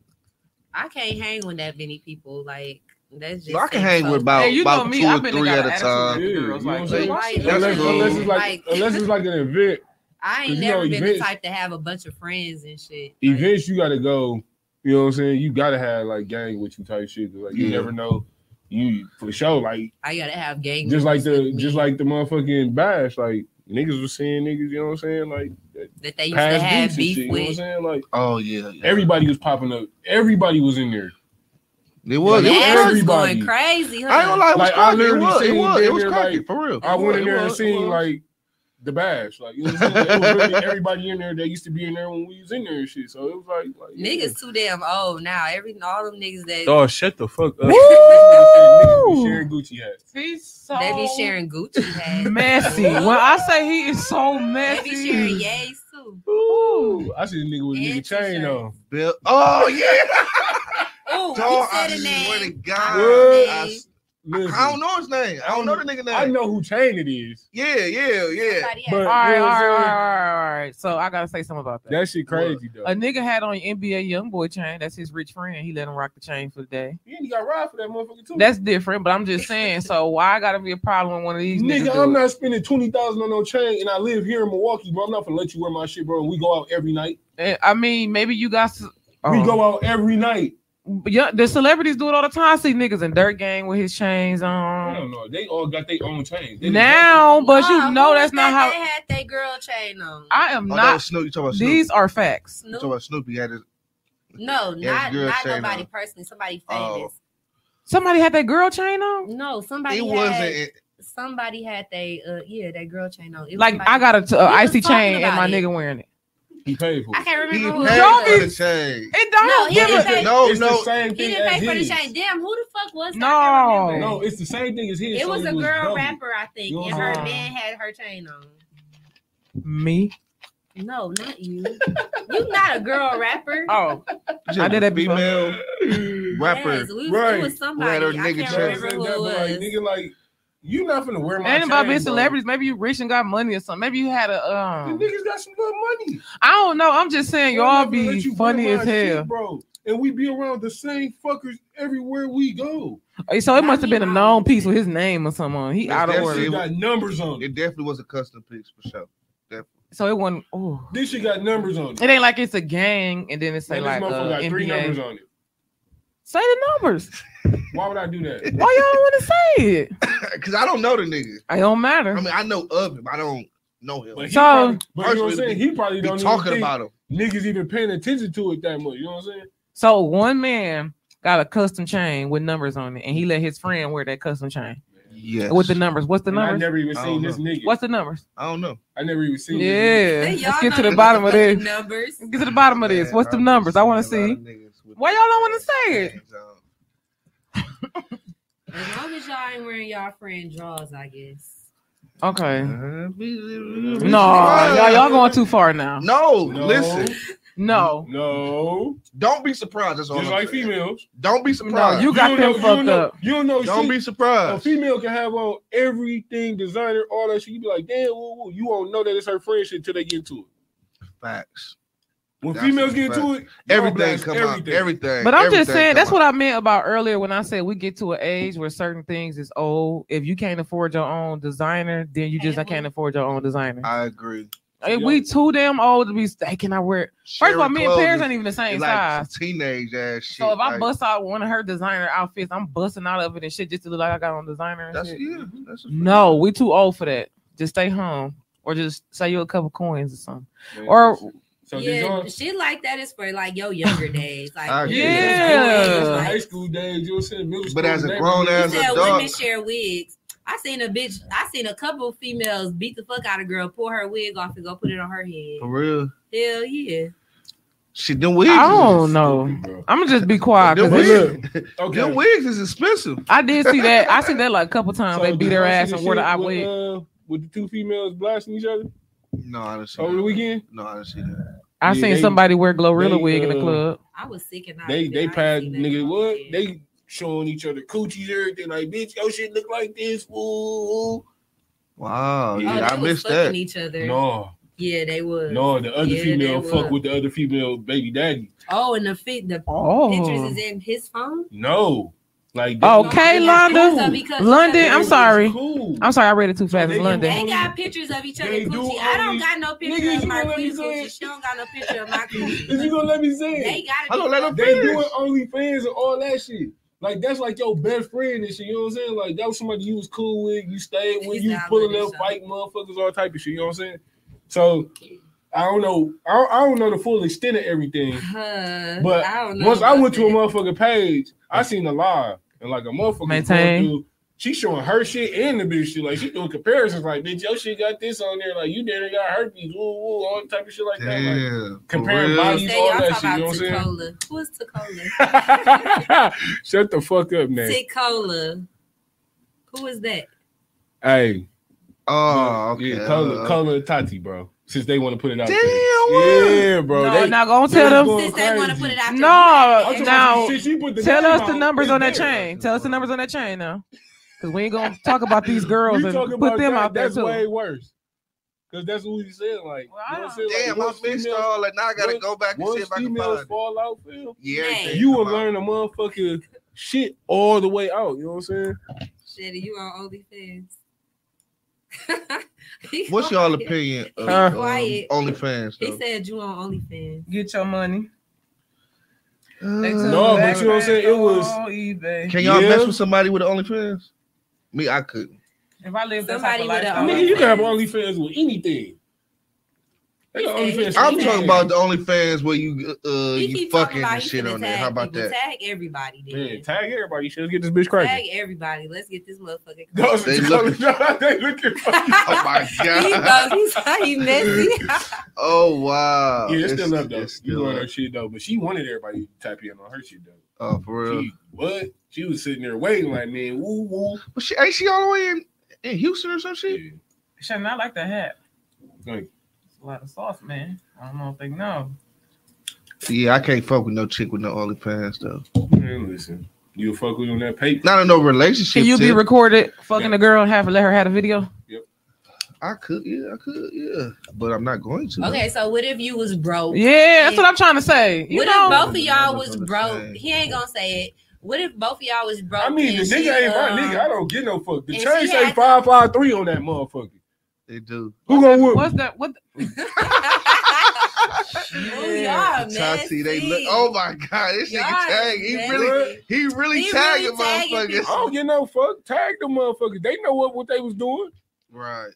I can't hang with that many people. Like that's just. I can ain't hang so- with about, Hey, you know me, two I've or been three at a time. with the girls, you know like, what I'm saying? Right, Unless, unless it's like, Like- unless it's like an event. I ain't 'Cause you never know, been events- the type to have a bunch of friends and shit. Like, Events you gotta go. You know what I'm saying? You gotta have like gang with you type shit. Like you Yeah. never know. You for sure. Like I gotta have gang. just like the me just like the motherfucking bash. Like niggas was seeing niggas. You know what I'm saying? Like that they used to have beats beef shit. You know what I'm saying? Like Oh yeah, yeah. everybody was popping up. Everybody was in there. it was. It was Yeah, That was going everybody. crazy. Huh? I ain't gonna lie, it was Like, I cracking. It literally was. It seen was. It was near, cracking like, for real. I went in there and seen like the bash. Like you know what I'm saying? It was really everybody in there that used to be in there when we was in there and shit. So it was like, like yeah. Niggas too damn old now. Every all them niggas that Oh, shut the fuck up. Woo! Niggas be sharing Gucci hats. He's so they be sharing Gucci hats. messy. when I say he is so messy. They be sharing yays too. Ooh, I see a nigga with a nigga chain t-shirt. on. Bill. Oh yeah. Oh, Dog, he I said a swear to. God. I I, name. Listen, I don't know his name. I don't know the nigga name. I know who chain it is. Yeah, yeah, yeah. But- had- all right, You know all what I'm right, all saying? right, all right, all right. So I gotta say something about that. That shit crazy though. A nigga had on NBA YoungBoy chain. That's his rich friend. He let him rock the chain for the day. Yeah, you got ride for that motherfucker too. That's different, but I'm just saying. So why I gotta be a problem with one of these niggas? Nigga, I'm not spending twenty thousand on no chain, and I live here in Milwaukee, bro. I'm not gonna let you wear my shit, bro. And we go out every night. I mean, maybe you got. s- We oh. go out every night. Yeah, the celebrities do it all the time. I see niggas in Dirt Gang with his chains on. I don't know. They all got their own chains. They Now, but Nah, you know that's not that how. They had their girl chain on. I am Oh, that not. was Snoop. You talking about Snoop? These are facts. You Snoop? talking about Snoop? He had his. No, Yeah, not girl not chain nobody on. personally. Somebody Oh. famous. Somebody had that girl chain on. No, somebody. It had, wasn't. It, Somebody had they. Uh, yeah, that girl chain on. It Like somebody- I got a t- a was icy chain and my it. nigga wearing it. He paid for it. I can't he remember who. paid it Don't for the chain. It don't No, he give didn't a- pay- No, it's no. the same thing He didn't pay as for the his. chain. Damn, who the fuck was that? No. I can't remember. No, it's the same thing as his. It so was a girl double. rapper, I think, You know and her man had her chain on. Me. No, not you. you not a girl rapper. Oh, Just I did that before. female rapper. Yes, we, Right. It was somebody. Let her I can't chain. remember who it was. like, nigga, like, you not finna wear my ain't about being celebrities. Maybe you rich and got money or something. Maybe you had a The um. niggas got some good money. I don't know. I'm just saying I'm y'all not gonna let be you funny as hell. shit, bro. And we be around the same fuckers everywhere we go. So it must have been a known piece with his name or something. He It's out of definitely- Shit order. got numbers on it. It definitely was a custom piece for sure. So it wasn't. Oh, This shit got numbers on it. it ain't like it's a gang and then it's say And like this motherfucker uh, got three numbers on it. Say the numbers. Why would I do that? Why y'all don't want to say it? Because I don't know the nigga. It don't matter. I mean, I know of him. I don't know him. But he So- probably, but you know what I'm saying? He probably Be don't talking even think about him. niggas even paying attention to it that much. You know what I'm saying? so one man got a custom chain with numbers on it, and he let his friend wear that custom chain Yes. with the numbers. What's the And I numbers? never even I seen don't this know. nigga. What's the numbers? I don't know. I never even seen this Yeah, Hey, y'all let's get to the the bottom of this. Numbers. Get to the bottom of this. What's the numbers? I want to seen a lot see. Of niggas with Why y'all don't wanna say it? As long as y'all ain't wearing y'all friend drawers, I guess. Okay. Uh, be- be- No, y'all, y'all going too far now. No, No. listen. No, No. Don't be surprised. That's all. Just I'm like saying. females. Don't be no, surprised. you got don't them know, you fucked don't know, up. You don't know don't shit. be A surprised. female can have on everything, designer, all that shit. You be like, damn, woo, woo. you won't know that it's her friend shit until they get into it. Facts. When That's females get into it, Everything blast come everything. out. Everything. But I'm just saying that's out. what I meant about earlier when I said we get to an age where certain things is old. If you can't afford your own designer, then you just I can't afford your own designer. I agree. Hey, we too damn old to be. Hey, can I wear? it? First of all, me and Paris clothes ain't even the same is like size. teenage ass shit. So if I bust out one of her designer outfits, I'm busting out of it and shit just to look like I got on designer. And that's shit. yeah. Mm-hmm. That's. No, we too old for that. Just stay home or just say you a couple coins or something. Man, Or so yeah, y'all- shit like that is for like your younger days. Like I agree. Yeah. like- high school days, you were saying middle school. But as a grown ass You adult- women share wigs. I seen a bitch. I seen a couple of females beat the fuck out of girl, pull her wig off, and go put it on her head. For real. Hell yeah! She them wigs. I don't know. Bro. I'm gonna just be quiet Them because wigs, Okay. them wigs is expensive. I did see that. I see that like a couple times. So they beat did her ass the and wore the eye with, wig. uh, with the two females blasting each other No, I didn't see. Over the weekend? No, I didn't see that. I yeah, seen they- somebody wear Glorilla they, wig in the uh, club. I was sick and I They they I passed nigga shit. what they showing each other coochies everything like bitch your shit look like this woo Wow, Oh, yeah, they I was missed fucking that. each other. no Yeah, they was. no the other Yeah, female fuck was. with the other female baby daddy Oh, and the fit the Oh, pictures is in his phone. no like Oh, Okay, They got Londa. pictures of each other. London, I'm sorry. cool. I'm sorry, I read it too fast. they London. They got pictures of each other do. I don't got no picture Nigga, of my gonna let me queen say coochie. it? She don't got no picture of my Is you gonna let me say They it? gotta Hello, be let them They doing OnlyFans and all that shit. Like that's like your best friend and shit. You know what I'm saying? Like that was somebody you was cool with. You stayed with. You pulling up, it, fighting motherfuckers, all type of shit. You know what I'm saying? So I don't know. I don't, I don't know the full extent of everything. Uh, But I don't know. Once I about went to a that. motherfucking page, I seen a live and like a motherfucker. Maintain. through- She showing her shit and the bitch shit. Like she doing comparisons. Like bitch, your shit got this on there. Like you didn't got herpes. Woo woo, all type of shit like that. Like, Damn. for comparing real? bodies- Say all that talk shit, you know about what I'm saying? Who is Ticola? Shut the fuck up, man. Ticola. Who is that? Hey, Oh, okay. yeah, Cola, Cola and Tati, bro. Since they want to put it out Damn, there. Yeah, bro. no, they, now go and tell them. going Since they want to put it out there. No, now- about shit, she put the Tell us the numbers on that there. chain. Tell us the numbers on that chain now. Because we ain't gonna talk about these girls and put them that, out there That's too. way worse. Because that's what he said. Like, Well, I you know what I'm don't- saying? Damn, like, I once missed all that. Now I gotta once- go back and see if I can females find it. fall out, Phil, Yeah, Hey. you will learn a motherfucking shit all the way out. You know what I'm saying? Shit, you are on OnlyFans? What's y'all opinion of Huh? um, Quiet. OnlyFans? He said you on OnlyFans. Get your money. Uh, No, but you know what I'm saying? It was- eBay. Can y'all Yeah. mess with somebody with an OnlyFans? Me, I couldn't. If I live that Somebody type of with a- lifestyle, Nigga, you can have OnlyFans. OnlyFans with anything. They got He OnlyFans. I'm Yeah. talking about the OnlyFans where you uh He you fucking about and shit on there. How about people. that? Tag everybody. Then. Yeah, tag everybody. Shit, let's get this bitch cracking. Tag everybody. Let's get this motherfucker. Those They are look- they looking. Oh my he god! knows he's he messy. Oh wow! Yeah, it's, still up though. it's You still learn her shit though, but she wanted everybody to tap in on her shit though. Oh, for real. She, what? She was sitting there waiting like, man, woo woo. But she ain't she all the way in, in Houston or some shit? Yeah. Shouldn't I like the hat? Like, It's a lot of sauce, man. I don't know if they know. Yeah, I can't fuck with no chick with no OnlyFans though. man, listen, you fuck with on that paper. Not in no relationship. Can you be recorded fucking Yeah. a girl and have let her have a video? Yep. I could, yeah, I could, yeah, but I'm not going to. okay, so what if you was broke? Yeah, that's what I'm trying to say. You what know, if both of y'all was was broke? He ain't gonna say it. What if both of y'all was broke? I mean, the nigga she, ain't my um, nigga. I don't get no fuck. The and chain say five five three on that motherfucker. They do. Who gonna win? what's that? What? Oh, y'all Tati, they look. Oh my god, this Y'all nigga tag. He messy. really, he really He tagging really tagging motherfuckers. people. I don't get no fuck. Tag the motherfuckers. They know what, what they was doing. Right.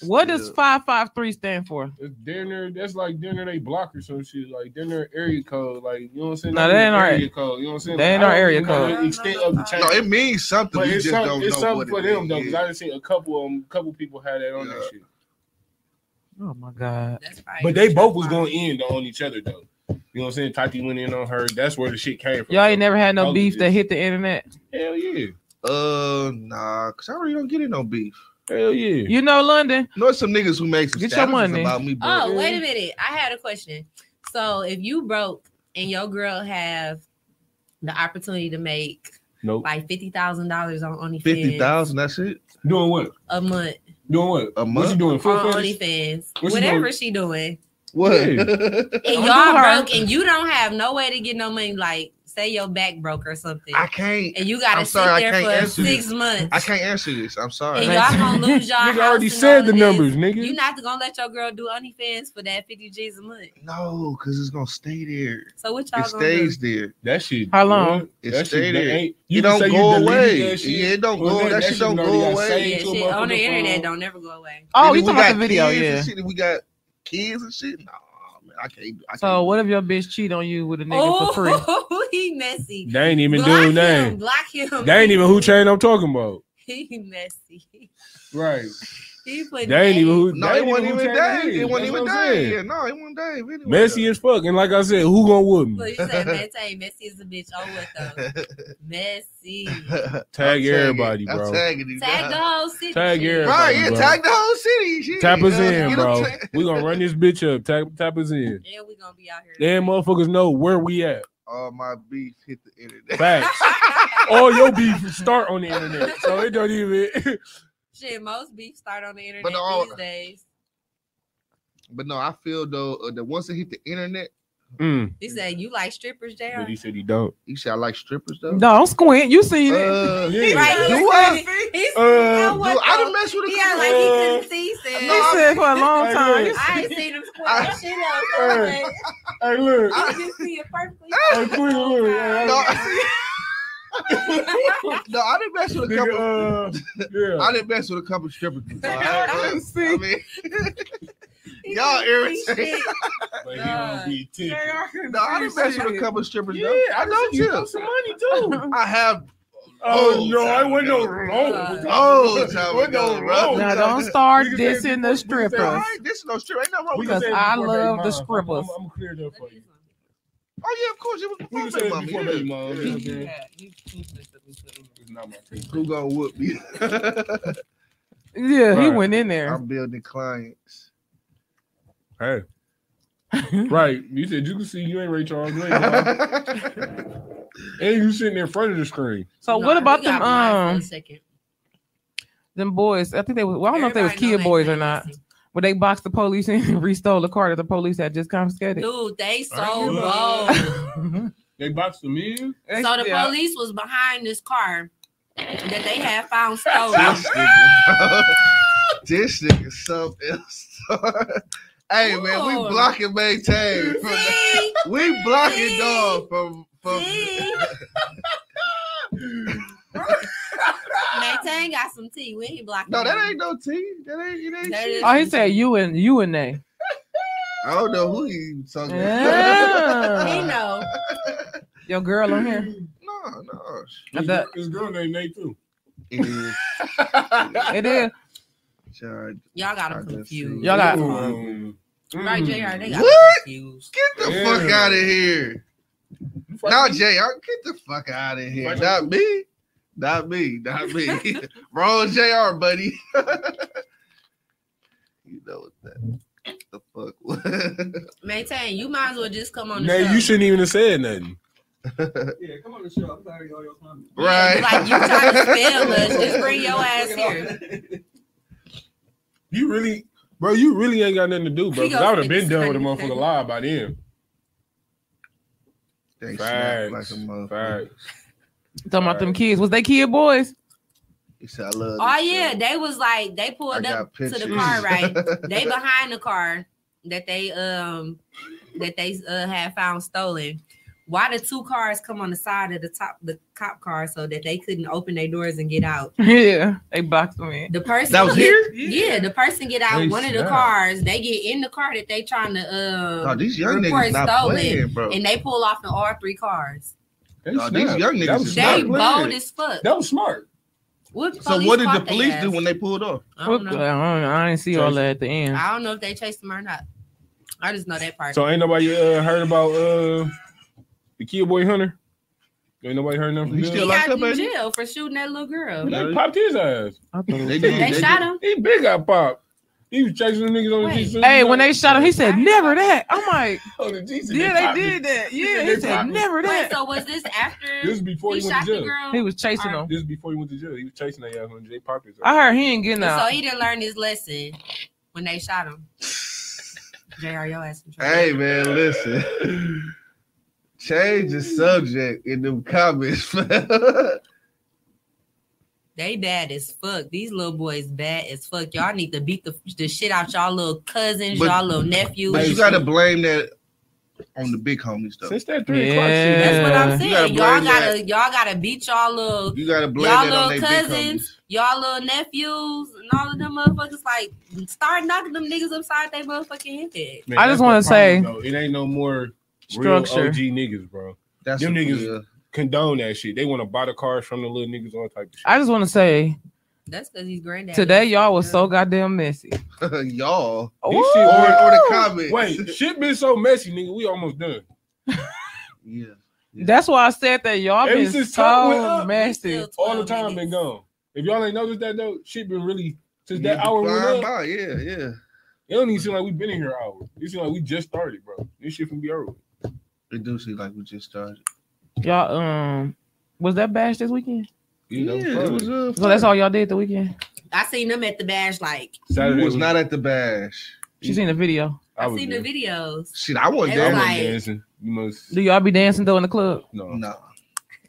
What does Still. five five three stand for? It's dinner. That's like dinner. They block or some shit. Like dinner area code. Like you know what I'm saying. No, Not that ain't our- area code. You know what I'm saying. that Like, ain't our area code. Extent of the No, it means something. But we it's, just some, don't it's know something what for them though, because I didn't see a couple um couple people had that on Yeah. that shit. Oh my god. But they both was gonna end on each other though. You know what I'm saying? Tati went in on her. That's where the shit came from. Y'all ain't never had no beef is. that hit the internet. Hell yeah. Uh, nah, cause I really don't get in no beef. Hell yeah. You know, London. You know, some niggas who make some Get your money. about me. But Oh, wait a minute. I had a question. So if you broke and your girl have the opportunity to make Nope. like fifty thousand dollars on OnlyFans fifty thousand. That's it. Doing what? a month Doing what? A What month? you doing? Full on fetish? OnlyFans, What she whatever doing? she doing, What? Yeah. and y'all broke and you don't have no way to get no money, like say your back broke or something, I can't. and you gotta I'm sit sorry, I there can't for six this. months, I can't answer this. I'm sorry. and y'all gonna lose y'all Nigga already said the numbers, this. nigga. You not gonna let your girl do OnlyFans for that fifty G's a month. No, because it's gonna stay there. So what y'all It gonna do? stays there. that shit. How long? It That stay shit. There. ain't. You can don't say you go away. that. Yeah, it don't Well, go. that- That, that shit shit don't go away. Yeah, shit on the internet don't never go away. Oh, you we talking about the video? Yeah. And shit, and we got kids and shit. No, man, I can't. I can't So what if your bitch cheat on you with a nigga for free? Oh, he messy. They ain't even Block doing him. that. Block him. They ain't even who chain I'm talking about. He messy. Right. He put They ain't even who. No, it wasn't even chain Dave. It wasn't even what I'm Dave. Yeah, no, it wasn't Dave. Anyway, Messy as fuck. And like I said, who gonna whoop But me? you said messy, messy is a bitch. Oh, what though? Messy. Tag everybody, I'm bro. tagging you. Tag the whole city. Tag everybody. Right, yeah, bro. tag the whole city. Shit. Tap us in, bro. We gonna run this bitch up. Tap, tap us in. Yeah, we gonna be out here. Then motherfuckers know where we at. All my beef hit the internet. Facts. All your beef start on the internet, so it don't even. Shit, most beef start on the internet But all- these days. But no, I feel though uh, that once it hit the internet, Mm. He said, "You like strippers, Jr." But he said he don't. He said, I like strippers though. No, I'm squint. You seen it. Uh, Yeah. Right? Do He's I? He's, Uh, uh, Dude, I though? done messed with a He couple. act like he couldn't see. He said, he No, said for a long Hey, time. look. I ain't seen him squint I- shit out. Hey. Hey, look. I can see it perfectly. Hey, Queen, look. Hey, No, I didn't mess with a couple. Uh, yeah. I didn't mess with a couple strippers. before. I I, see. I mean, He Y'all couldn't irritating. shit. But he Nah. don't be no, I didn't mess with a couple strippers. Yeah, though. I know you tip. got some money too. I have. Oh Oh, no, I wasn't no time wrong. Oh, time no ago, wrong. Now don't start We can say- dissing the can say, strippers. All right, this is no strip. Ain't nothing wrong We with can that. I love the strippers. I'm, I'm clear it up for you. Oh yeah, of course. It was We before can say baby it mama. before yeah. baby mom. Yeah. okay? It's not my taste. Who gonna whoop me? Yeah, he went in there. I'm building clients. Hey. Right. You said you can see you ain't Ray Charles. You ain't and you sitting in front of the screen. So No, what about them blind for a um second. them boys? I think they was well, I don't know if they was Everybody kid they boys or crazy. not. But they boxed the police in and restole the car that the police had just confiscated. Dude, they so Right. bold. They boxed him in. So the Yeah. police was behind this car that they had found stolen. This nigga, bro. this nigga something else. hey man, we Ooh. blocking maintain. See? We blocking See? dog from from. See? Maintain got some tea. We ain't blocking. No, that him. ain't no tea. That ain't it ain't That shit. Oh, he said you and you and they. I don't know who he talking Yeah. He know. Your girl on here. no, no. I thought- His girl named Nate too. It is. It is. Y'all got I him confused. Y'all got- Mm. Right. JR, they got What? him confused. Get the Yeah. fuck out of here. You fight Now, me? Get the fuck out of here. Not me. Not me. Not me. Wrong JR, buddy. you know what that the fuck Maintain, you might as well just come on the Nay, show. you shouldn't even have said nothing. Yeah, come on the show. I'm tired of all your comments. Yeah, Right. Like you trying to spell us. Just bring your ass here. You really, bro, you really ain't got nothing to do, bro. He 'cause I would have been done with a motherfucker anything. live by then. They snap like a motherfucker. Facts. Talking about them kids. Was they kid boys? He said, I love Oh this yeah, show. they was like they pulled got up to the car, right? They behind the car, that they um that they uh had found stolen. Why the two cars come on the side of the top the cop car so that they couldn't open their doors and get out? Yeah, they boxed him in. The person That was get- here? Yeah, the person get out They one of the cars. They get in the car that they trying to uh Oh, these young report niggas not stolen, playing, bro. and they pull off in all three cars. They No, these young niggas was They not smart. bold as fuck. That was smart. What So what did the police do when they pulled off? I don't know. I, don't- I didn't see all that at the end. I don't know if they chased him or not. I just know that part. So ain't nobody uh, heard about uh the kid boy Hunter? Ain't nobody heard nothing from He him? still locked up, in jail for shooting that little girl. Yeah. They popped his ass. I thought it was They did. They They shot did. him. He big got popped. He was chasing them niggas on Wait. the G. Hey, when they shot him, he said, "Never that." I'm like, on oh, the G. "Yeah, they did that." Yeah, They he said, popped me. "Never Wait, that." so was this after This is before he he went shot to the jail. girl? He was chasing Or- him. This is before he went to jail. He was chasing that ass when they popped. I heard he ain't getting So he didn't learn his lesson when they shot him. JR, your ass. Hey man, listen. Change the subject in them comments, man. They bad as fuck. These little boys bad as fuck. Y'all need to beat the, the shit out y'all little cousins, But- y'all little nephews. But you gotta blame that on the big homies though. Since that three o'clock shit, That's what I'm saying. gotta y'all gotta that. y'all gotta beat y'all little You gotta blame y'all that on little big cousins, y'all little nephews, and all of them motherfuckers. Like start knocking them niggas upside their motherfucking head. Man, I just wanna say- though. it ain't no more Structure. real OG niggas, bro. That's Them what- niggas- Condone that shit. They want to buy the cars from the little niggas, all type of shit. I just want to say That's because he's granddad. today y'all was so goddamn messy. y'all This shit or, or the comments. Wait, shit been so messy, nigga. We almost done. yeah. That's why I said that y'all Ever been since so up, messy. All the time minutes. been gone. If y'all ain't noticed that though, shit been really since Yeah, that hour went flying up. by, Yeah, yeah. It don't even seem like we've been in here an hour. It seem like we just started, bro. This shit can be over. It do seem like we just started. Y'all um was that bash this weekend? You know, yeah, it was uh, So that's all y'all did the weekend. I seen them at the bash. Like Saturday was not at the bash. She seen the video. I, was seen there. the videos. Shit, I wasn't They I there. like- dancing. You must Do y'all be dancing though in the club? no. no,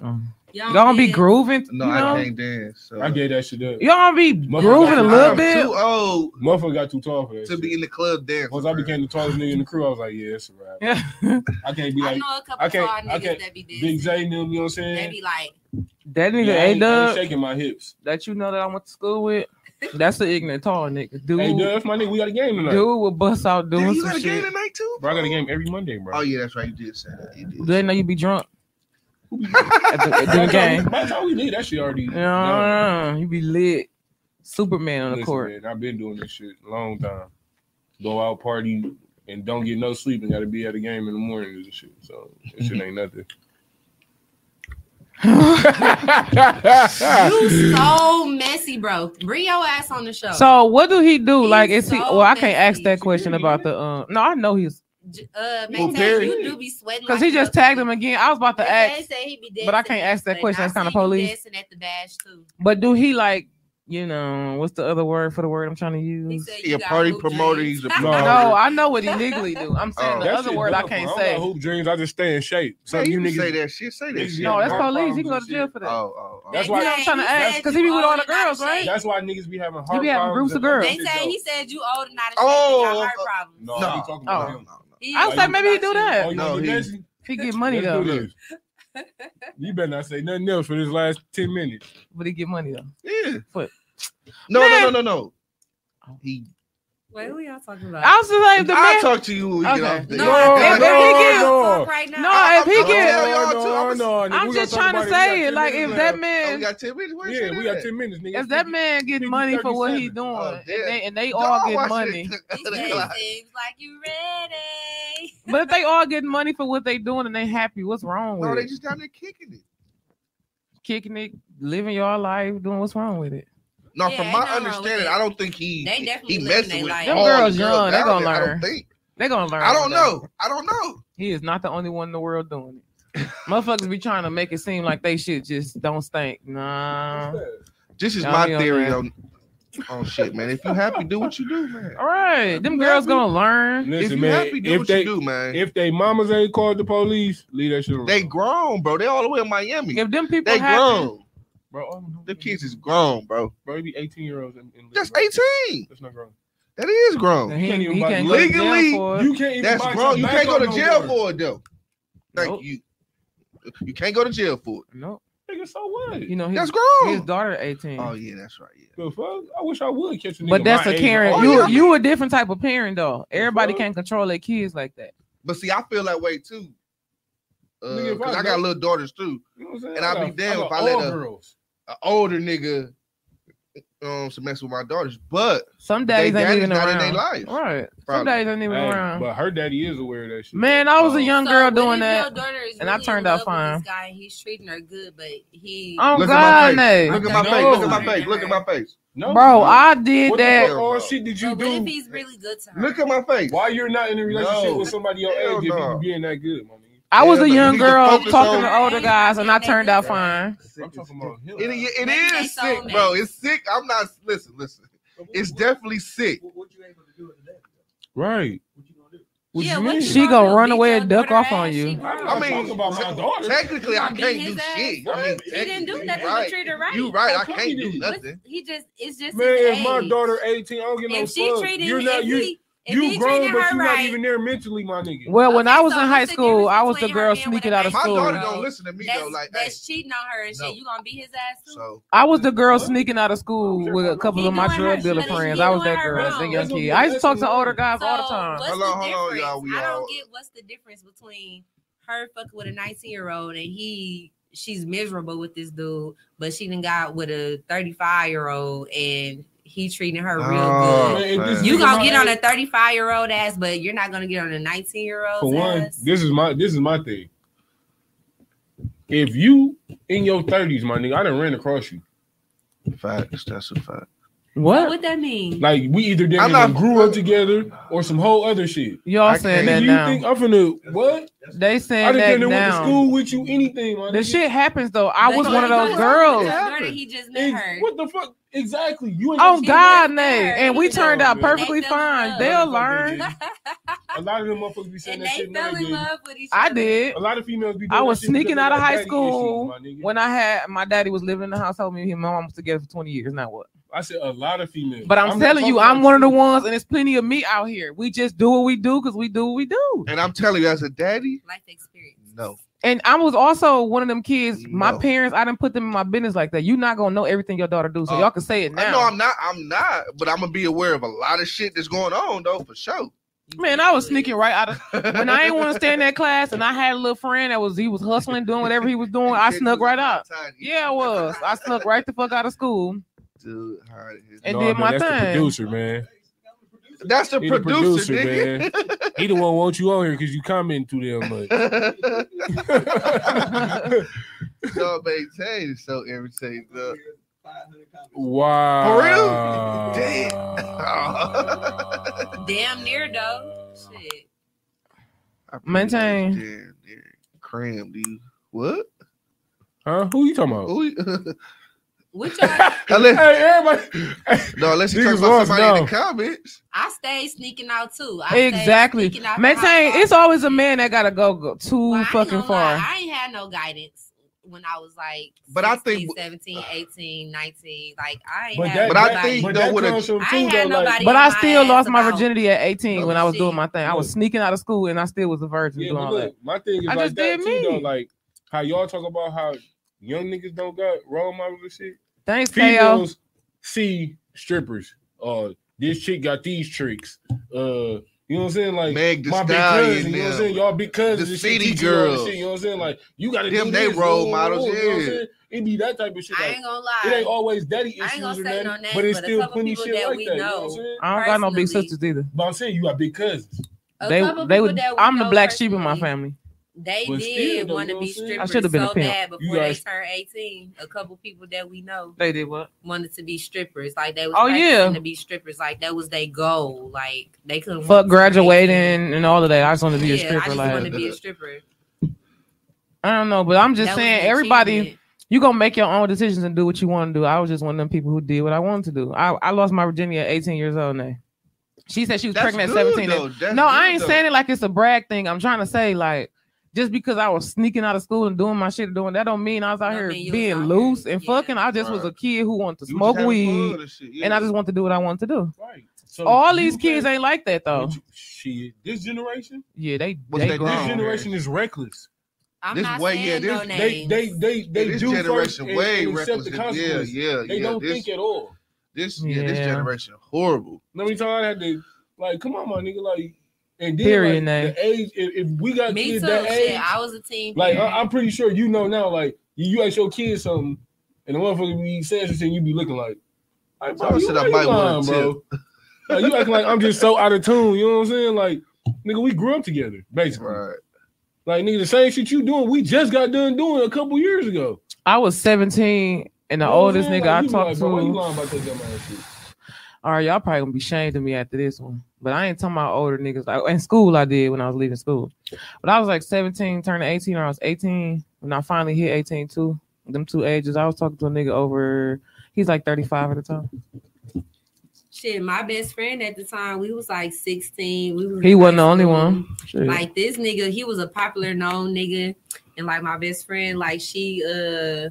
Um, Y'all, y'all be grooving? no, you know? I can't dance. So. I gave that shit up. Y'all be Motherfucker grooving a little I'm bit. too old Motherfucker got too tall for that. to shit. be in the club dancing. Once I became the tallest nigga in the crew, I was like, yeah, it's a wrap. Yeah. I can't be like. I like know a couple I can't- tall I niggas can't- that be dancing. Big. J and them, you know what I'm saying? They be like, that nigga Yeah, ain't, I ain't shaking my hips. that you know that I went to school with. That's the ignorant tall nigga. Dude, Hey, dude, that's my nigga. We got a game tonight. dude will bust out Damn, doing you some got a game shit. tonight too? Bro, I got a game every Monday, bro. Oh yeah, that's right. You did say that. You did. they know you be drunk Who be- at the, at the game? By the time we did that shit already. done. Yeah, you be lit. Superman on the Listen, court. man, I've been doing this shit a long time. Go out party and don't get no sleep and got to be at a game in the morning and shit. So that shit ain't nothing. you so messy, bro. Bring your ass on the show. So what do he do? He's like, is he? Well, I can't ask that question about the. Um, no, I know he's J- uh, Well, Perry- you do be sweating because like he just a- tagged him again. I was about to ask, said he be but I can't ask that question. That's kinda police. At the bash too. but do he like? You know, what's the other word for the word I'm trying to use? said He a party promoter, dreams. he's a No. No, I know what he legally do. I'm saying Oh. the other shit word I can't bro. say. hoop dreams. I just stay in shape. So Man, you you niggas say that shit. Say that shit. No, that's police. He can go to jail for that. Oh, oh, oh. That's why- say- I'm trying to ask, said 'cause you he be with all the girls, right? That's why niggas be having heart He be having groups of girls. They say he said you old and out of shape. Oh, and got heart uh, problems. No, No. I ain't talking about him. He I was was like, maybe he do that. Oh, you No, want to he- get messy? He get money Let's though, this. You better not say nothing else for this last 10 minutes. but he get money though. Yeah. Foot. No, Man. no, no, no, no. He. Wait, who y'all talking about? I was just like the I'll man. talk to you when we Okay. get off. the- no, No, I if- can't if he get- talk right now. No, I- if he I'm get, tell y'all too. I'm- I'm we just trying to about it. We say it. Like if minutes that left. Oh, we man, got 10 minutes. Where Yeah, we got 10 minutes, nigga. if that man get 50, money for what he 37. doing, Oh, and they and they Dog all get money, it. He said, seems like you ready. but if they all get money for what they doing and they happy, what's wrong with it? No, they just down there kicking it. Kicking it, living your life, doing what's wrong with it? No, Yeah, from my nothing wrong with understanding. I don't think he They definitely he living messing with life. Them all girls the young, they down gonna there. I learn. don't think. They gonna learn. I don't though. know. I don't know. He is not the only one in the world doing it. Motherfuckers be trying to make it seem like they shit just don't stink. Nah. This is Y'all my be on theory that. on on shit, man. If you happy, do what you do, man. All right, them You girls happy? gonna learn. If you man, happy, do if what they you do, man. if they mamas ain't called the police, leave that shit alone. they grown, bro. They all the way in Miami. If them people They happy, grown. Bro, oh, no, The kids is grown, bro. bro, you be 18 year olds in, in That's bro. 18. That's not grown. That is grown. And he, can't even buy- can't go to jail Legally, for it. You can't even That's grown. You can't go to jail no for it though. Thank Nope. you. You can't go to jail for it. No, Nigga, so what? you know his, That's grown. his daughter eighteen. Oh yeah, that's right. Yeah. The fuck? I wish I would catch a nigga but that's my a age. Karen. Oh, you yeah. you a different type of parent though. Everybody can't control their kids like that. But see, I feel that way too. Uh, Nigga, I I got little daughters too. You know what I'm saying? And I'll I be damn if I let all a- girls. An older nigga um to mess with my daughters, but Some they daddies ain't daddy's even not in around. their life. Right. Some Probably. daddies ain't even Hey, around. but her daddy is aware of that shit. Man, I was a young So girl what doing that. Your daughter and I turned out fine. This guy, he's treating her good, but he. Oh Look at my God, face. Look at my No. face. Look at my face. Look at my face. no, Bro, no. I did what the that. fuck all shit did you but what if do? he's really good to her? Look at my face. Why you're not in a relationship No. with somebody your Hell age if no. you being that good, my nigga? I was Yeah, a young you need to girl talking on- to older guys, and I turned out fine. I'm talking about. It, it, it Maybe they is sick, soulmates. bro. It's sick. I'm not. Listen, listen. It's definitely sick. What, what you able to do today? Right. What you gonna do? What Yeah, you mean? She gonna gonna run away and duck off on you. I I mean, about my daughter. Technically, I can't do shit. I mean, What? He didn't do technically, nothing you to right. treat her right. You right. I can't do nothing. He just it's just Man, his if my daughter 18, I don't get no if she fuck. treated You're not if you. He, if You he grown, but you're not even there mentally, my nigga. Well, when I was so in high school, I was the girl her being with sneaking out of school. My nice school. daughter girl don't listen to me that's, though. Like, hey, that's cheating on her and shit. No. You gonna beat his ass too? so I was the girl sneaking out of school with a couple He of my drug her- dealer friends. I was that girl as a young kid. I used to talk to older guys all the time. what's Hold the on, hold on, difference? y'all, we I don't get what's the difference between her fucking with a 19 year old and he she's miserable with this dude, but she done got with a 35 year old and he treating her real Oh, good. Man, if this man. You nigga gonna get on a 35 year old ass, but you're not gonna get on a 19 year old. For old one, ass. this is my this is my thing. If you in your 30s, my nigga, I done ran across you. facts. That's a fact. What What? would that mean? Like we either didn't I'm not- grew up together or some whole other shit. Y'all I saying can't- that you now? think I'm finna what? They saying I saying didn't that went to school with you, anything, The nigga. shit happens though. I But was one of those girls. tell Yeah. his daughter He just met Ex- her. What the fuck? Exactly. You ain't Oh God, was nay! And we turned out perfectly They fine. They'll learn. A lot of them motherfuckers be saying and that they shit fell in nowadays. love with each I did. A lot of females be. I was sneaking out of high school issues, my nigga. when I had my daddy was living in the house household. Me and my mom was together for twenty years. Now what? I said a lot of females. But I'm, not telling you, I'm one of the ones, and there's plenty of me out here. We just do what we do because we do what we do. And I'm telling you, as a daddy, Life experience. no. And I was also one of them kids. My parents, I didn't put them in my business like that. You're not gonna know everything your daughter do, so Uh, y'all can say it I now. know I'm not. I'm not. But I'm gonna be aware of a lot of shit that's going on though, for sure. Man, I was sneaking right out of when I didn't want to stay in that class, and I had a little friend that was he was hustling, doing whatever he was doing. I snuck right out. Yeah, I was. I snuck right the fuck out of school. Dude, how it is. And No, did man, my that's the thing. producer, man. That's the He the producer, producer, nigga. He the one want you on here because you comment too damn much. so maintain is so irritating. though. wow. For real? Damn. Damn near though. Shit. Maintain. Damn, damn. Cram, dude. What? Huh? Who you talking about? Who- What y'all? unless, Hey, everybody. no, unless you talk about lost somebody in the comments. I stay sneaking out too. I Exactly. out Maintain. It's always a man that gotta go, go too Well, fucking gonna far. lie, I ain't had no guidance when I was like But I think- 17, 18, 19. Like I ain't But had that, But I nobody. think- but that with a- comes from I too, though, like, But I still lost my virginity at 18 No when I was shit. doing my thing. I was sneaking out of school and I still was a virgin Yeah, doing but all that. my thing is I like just that did too, me. though. Like how y'all talk about how young niggas don't got role models and shit. Thanks, KO. Females see strippers. Uh, this chick got these tricks. Uh, you know what I'm saying? Like Meg my big Stallion, cousin. You know what I'm saying? Y'all big cousins. The city teach you all girls. Shit, you know what I'm saying? Like you got to Them do they this, role models, you know what I'm yeah. saying? It be that type of shit. I ain't gonna lie. it ain't always daddy I ain't issues gonna or say nothing, no names, but it's but still couple plenty shit that like we that. You know know. what I'm saying? I don't got no big sisters either. But I'm saying you got big cousins. A They they would. I'm the black sheep in my family. They But did want to be what I'm saying? strippers I should've been a so pimp. bad before guys- they turned 18. A couple people that we know They did what? wanted to be strippers. Like they was Oh, practicing yeah. to be strippers. Like that was their goal. Like they couldn't wait Fuck graduating and all of that. I just want to be yeah, a stripper. I just like want to be a stripper. I don't know, but I'm just That saying everybody. You gonna make your own decisions and do what you want to do. I was just one of them people who did what I wanted to do. I, I lost my virginity at 18 years old. Now she said she was That's pregnant at 17. though. That's no, I ain't though. saying it like it's a brag thing. I'm trying to say like just because I was sneaking out of school and doing my shit, and doing that don't mean I was out Don't here mean you was being out here, loose and yeah. fucking. I just was a kid who wanted to You smoke weed and yeah. and I just want to do what I want to do. Right. So All these kids can't- ain't like that though. You- Shit, this generation, Yeah, they What's they that this grown? grown. generation is reckless. I'm This not way- saying yeah, no this- names. They they they they this do generation and- way and accept reckless. the than- Yeah, yeah, They yeah. don't this, think at all. this, yeah. this generation horrible. Let me tell you, I had to like, come on, my nigga, like, and then Period, like, Nay. the age. If, if we got Me kids too. that age, Shit, I was a teen. like. I, I'm pretty sure you know now. Like, you, you ask your kids something, and the motherfucker be saying something, you be looking like, like bro, Someone you, said I why you might wanna lying, bro. like, you acting like I'm just so out of tune. You know what I'm saying? Like, nigga, we grew up together, basically. Right. Like, nigga, the same shit you doing, we just got done doing a couple years ago. I was 17 and the You know oldest saying? nigga Like, I talked like, bro, why you to. All right, y'all probably gonna be ashamed of me after this one. But I ain't talking about older niggas. Like in school, I did when I was leaving school. But I was like 17, turning 18, or I was 18 when I finally hit 18 too. Them two ages. I was talking to a nigga over. He's like 35 at the time. Shit, my best friend at the time, we was like 16. We was He wasn't the only one. Shit. Like this nigga, he was a popular known nigga. And like my best friend, like she uh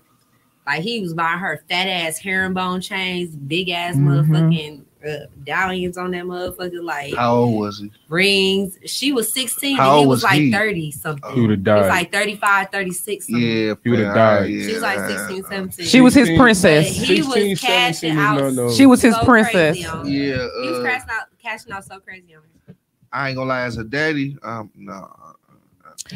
like he was buying her fat ass herringbone chains, big ass Mhm. motherfucking uh, medallions on that motherfucker, like How old was he? rings. She was 16 How and he was, was like he? 30 something. He would have He died. was like 35, 36 something. Yeah, He would've died. Yeah, She was like 16, 17. she was his princess. But he was 16, cashing 17 out. not no- She was his so princess. crazy on her. Yeah, He was uh, cashing out, cashing out so crazy on her. I ain't gonna lie. As a daddy, um, no.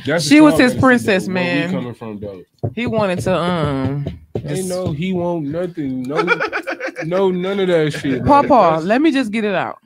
That's She was his princess, though, where man. coming from though? He wanted to um. Ain't just- no, he won't nothing. No, no, none of that shit. Paw man. Paw, let me just get it out.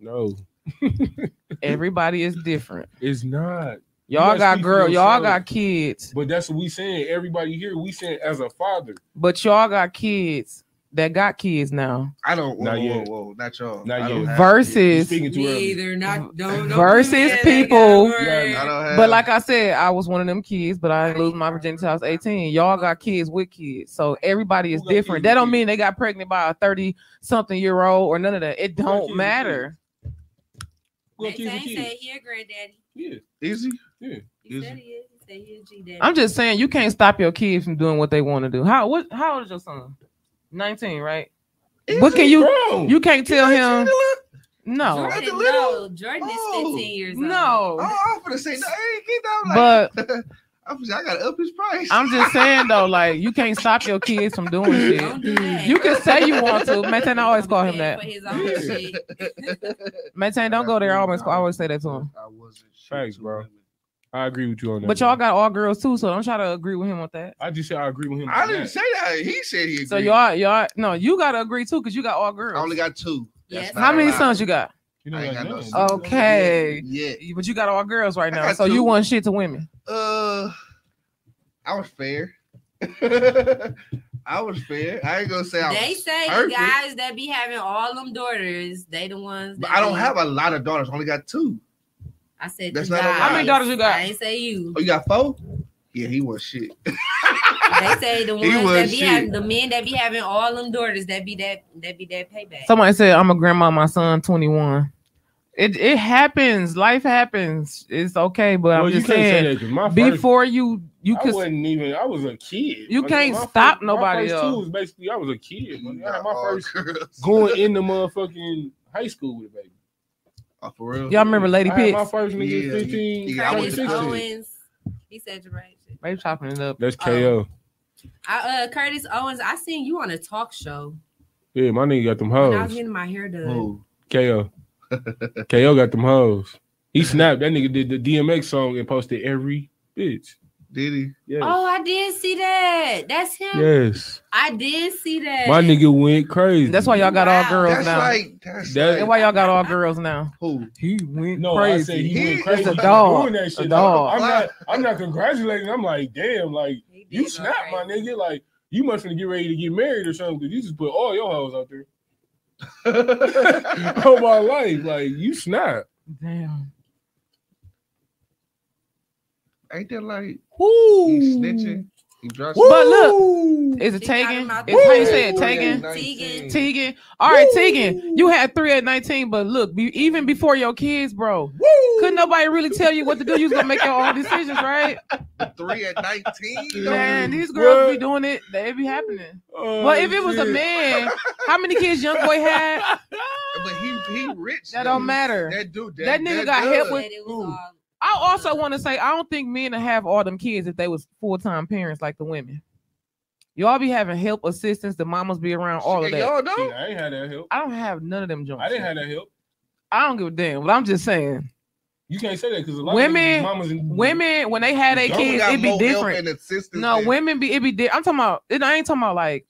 No, Everybody is different. it's not. Y'all gotta got girl, y'all yourself. got kids, But that's what we saying. Everybody here, we saying as a father. but y'all got kids that got kids now. I don't. Whoa, Not whoa, yet. whoa, not y'all. Not I don't yet. Versus- You speaking too early. Neither, not don't, don't Versus people- I got worried. kids. I don't have. But like I said, I was one of them kids, but I didn't lose my virginity till I was 18. Y'all got kids with kids. So everybody is different. kids That don't mean they got pregnant by a 30 something year old or none of that. It don't matter. Who got kids Maintain with said kids? he a granddaddy. Yeah, easy. yeah. He Is he? he is. He he a G daddy. I'm just saying you can't stop your kids from doing what they want to do. How what how old is your son? 19, right? What can you Bro, you can't tell him no. Jordan- Jordan, the little- no, Jordan is Oh, 15 years old. No. Oh, I'm gonna say no. I ain't get that. I'm like, I'm just, I gotta up his price. I'm just saying though, like you can't stop your kids from doing shit. Don't do that. You can say you want to. Maintain, I always call him that. For his own shit. Maintain, don't go there. I always, I always say that to him. I wasn't shit Facts, to bro. Women. I agree with you on that. But y'all bro. got all girls too, so don't try to agree with him on that. I just said I agree with him. I didn't that. say that. He said he. Agreed. So y'all, y'all, no, you gotta agree too, cause you got all girls. I only got two. Yes. How many allowed. sons you got? You know, I ain't like, got no no. sons. Okay, Yeah. but you got all girls right now, got so you want shit to women. Uh, I was fair. I was fair. I ain't gonna say I was They say perfect, guys that be having all them daughters, they the ones. but I don't have a lot of daughters. Only got two. I said That's not a guys. lot. How many daughters you got? I ain't say you. Oh, you got four? Yeah, he was shit. They say the ones that be shit. having the men that be having all them daughters that be that that be that payback. Somebody said I'm a grandma. My son 21. It it happens. Life happens. It's okay, but Well, I'm just can't say saying that because first, before you you I could wasn't even. I was a kid. You Like, can't stop first, nobody My first else. two was basically I was a kid. You Like, I had my first girls. going into motherfucking high school with a baby. Oh, for real? y'all remember Lady I had my first nigga Yeah, 15, yeah, I went Curtis to Owens. He said your right. shit. They chopping it up. That's Oh. KO. I, uh, Curtis Owens. I seen you on a talk show Yeah, my nigga got them when I was getting my hair done. Who? KO. KO got them hoes. He snapped. That nigga did the DMX song and posted every bitch. Did he? Yes. Oh, I did see that. That's him. yes. I did see that. My nigga went crazy. That's why y'all got all girls That's now. like that's That's like, why y'all got all girls now. who? He went No, I said he, he went crazy. That's a dog. Doing that shit. A dog. I'm not. I'm not congratulating. I'm like, damn. Like you go snap, my nigga. Like you must finna get ready to get married or something because you just put all your hoes out there. oh my life, like you snap. Damn. Ain't that like Woo. he snitching? He dropped. But look, is it She talking Tegan? about Is how you the- say it, Tegan? Tegan. Tegan. All right, Tegan. You had three at 19, but look, be, even before your kids, bro, couldn't nobody really tell you what to do. You was gonna make your own decisions, right? three at nineteen. Man, these girls be doing it. They be happening. Oh, Well, if it was a man, how many kids young boy had? but he he rich. That though. don't matter. That dude. That nigga got hit does. with- Said it was Who? all- I also want to say I don't think men would have all them kids if they was full time parents like the women. Y'all be having help, assistance, the mamas be around, all of that. Y'all Shit, know. I ain't had that help. I don't have none of them joints. I didn't have that help. I don't give a damn, but I'm just saying, You can't say that because a lot Women- of mamas and women when they had their Y'all kids, got it be different. No, women be it be. Di- I'm talking about. It, I ain't talking about like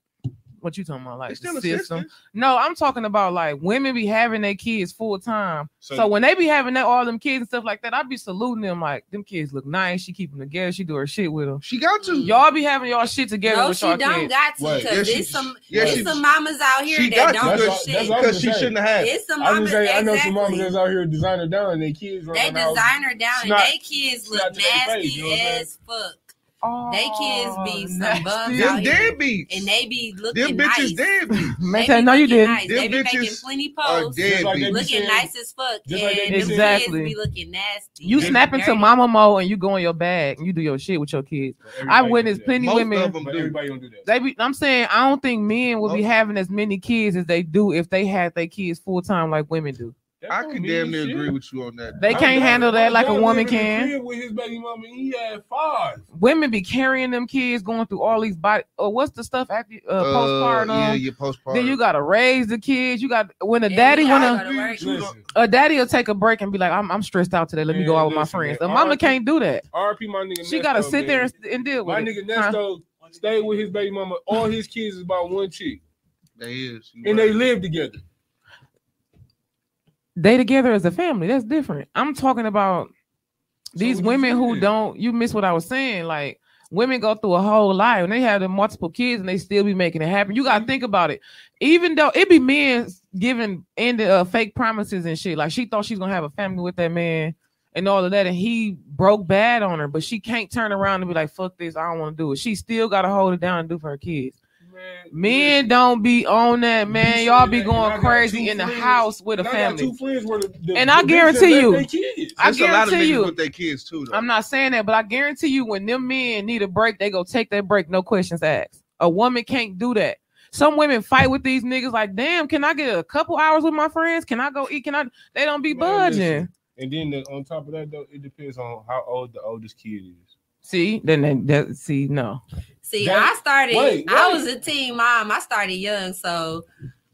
what you talking about, like It's still the system. assistance. No, I'm talking about like women be having their kids full time. So- So, when they be having that all them kids and stuff like that, I be saluting them like them kids look nice. She keep them together. She do her shit with them. She got to. Y'all be having y'all shit together No, with she y'all don't kids. got to Right. because Yeah, she- there's some yeah, there's she- some mamas out here she that got don't to That's do all- shit. because she shouldn't have. It's some I mamas gonna say I know some mamas that's out here designer down and their kids They designer down and snot- they kids look snot to their nasty face, you know what I'm as fuck. Oh, They kids oh, be some nasty. Them deadbeats. And they be looking Them nice. bitches deadbeats. Man, They say, be no, you didn't. Nice. Them They be making bitches plenty Are posts, Just like they deadbeats. be looking saying- nice as fuck, just like they and be them saying- Exactly. kids be looking nasty. You Just snap into mama mo and you go in your bag and you do your shit with your kids. I everybody witnessed do plenty Most women. of them But do. everybody don't do that. They be. I'm saying I don't think men would be having as many kids as they do if they had their kids full time like women do. That I don't can mean damn near shit. agree with you on that. They My can't dad- handle that like a woman lived in the can. crib With his baby mama, he had five. Women be carrying them kids, going through all these body. Or what's the stuff after uh, Uh, postpartum? yeah, your postpartum. Then you gotta raise the kids. You got when a Yeah, daddy we wanna all gotta work. Listen, a daddy will take a break and be like, I'm, I'm stressed out today. Let me go Man, out with my friends. man. A mama R.I.P. can't do that. RP my nigga. She gotta Nesto, sit there and, and deal with My it. nigga Huh? Nesto stayed with his baby mama. All his kids is about one chick, They is. And right. they live together. They together as a family. That's different. I'm talking about these you women who don't. You miss what I was saying. Like women go through a whole life and they have the multiple kids and they still be making it happen. You gotta think about it. Even though it be men giving in the uh, fake promises and shit. Like she thought she's gonna have a family with that man and all of that, and he broke bad on her, but she can't turn around and be like, "Fuck this, I don't want to do it." She still gotta hold it down and do for her kids. Man, Men don't be on that, man. Y'all be going crazy in the friends- house with a and I got family. two friends where the, the, And I guarantee you- I There's a lot of guarantee niggas you- with their kids too. Though. I'm not saying that, but I guarantee you, when them men need a break, they go take that break, no questions asked. A woman can't do that. Some women fight with these niggas like, damn, can I get a couple hours with my friends? Can I go eat? Can I? They don't be Man, budging. listen. And then the, on top of that, though, it depends on how old the oldest kid is. See, then they, that, see, no. See, That- I started. wait, I was a teen mom. I started young, so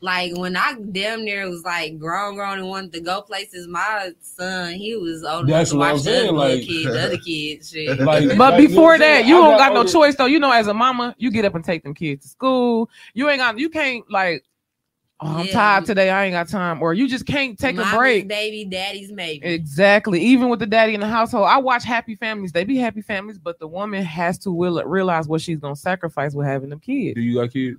like when I damn near was like grown, grown, and wanted to go places. My son, he was old enough That's to what I'm watch the saying, other little like- kids, the other kids. Shit. Like, But like, before you know that, you I don't got no choice though. You know, as a mama, you get up and take them kids to school. You ain't got, you can't like, oh, I'm Yeah. tired today. I ain't got time, or you just can't take a break. baby, daddy's maybe. Exactly. Even with the daddy in the household, I watch happy families. They be happy families, but the woman has to will realize what she's gonna sacrifice with having them kids. Do you got kids?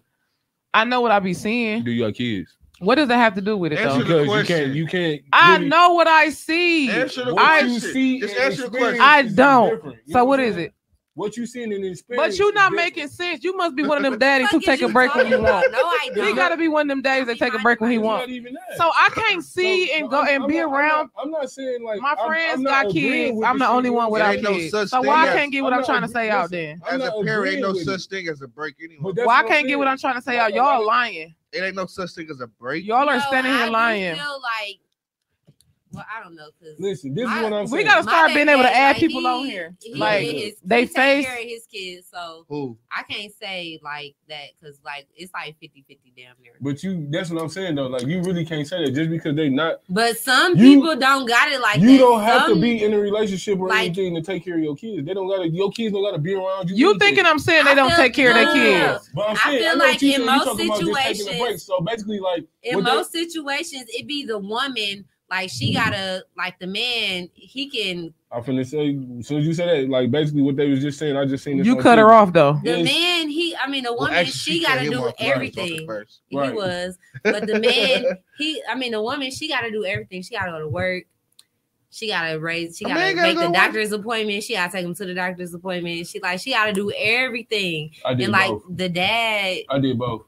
I know what I be seeing. Do you got kids? What does that have to do with it Answer though? the Because you can't. You can't. I really- know what I see. Answer the What I- you question. see Just answer the question. I don't. So know what I'm is saying? it? What you seeing in the experience? But you is not making sense. You must be one of them daddies who take a break when you talking want. No, I don't. He gotta be one of them daddies that take a break when he It's want. not even that. So I can't see So- and so go I'm- and I'm be not- I'm around. not- I'm not saying like My friends got kids. I'm the only one without ain't no kids. such So thing why I can't get what I'm I'm not trying to say out listen, then? I'm As a not parent, ain't no such thing as a break anyway. Why I can't get what. I'm trying to say out? Y'all lying. It ain't no such thing as a break. Y'all are standing here lying. Feel like, well, I don't know, cause Listen, this My- is what I'm saying. We gotta My start being able to add like, people he- on here. he Like get his, they he face. care of his kids, so Who? I can't say like that because like it's like 50-50 damn near. But you, that's what I'm saying though. Like you really can't say that just because they not. But some You- people don't got it like you that. don't have Some- to be in a relationship or like- anything to take care of your kids. They don't gotta. Your kids don't gotta be around you. You anything. thinking I'm saying they I don't feel- take care of their no, no. kids? But I'm I feel I like what in most talking about just taking a break. situations- So basically, like in most situations it be the woman like she gotta like the man he can I'm finna say, as soon as you said that, like basically what they was just saying, I just seen this. You on cut her off though. the Yes. man he I mean the Well, woman actually, she cut gotta do off when I was talking everything. first. He Right. was, but the man he I mean the woman she gotta do everything. She gotta go to work. She gotta raise. She gotta man make the to work. doctor's appointment. She gotta take him to the doctor's appointment. She like she gotta do everything. I did And like both. the dad, I did both.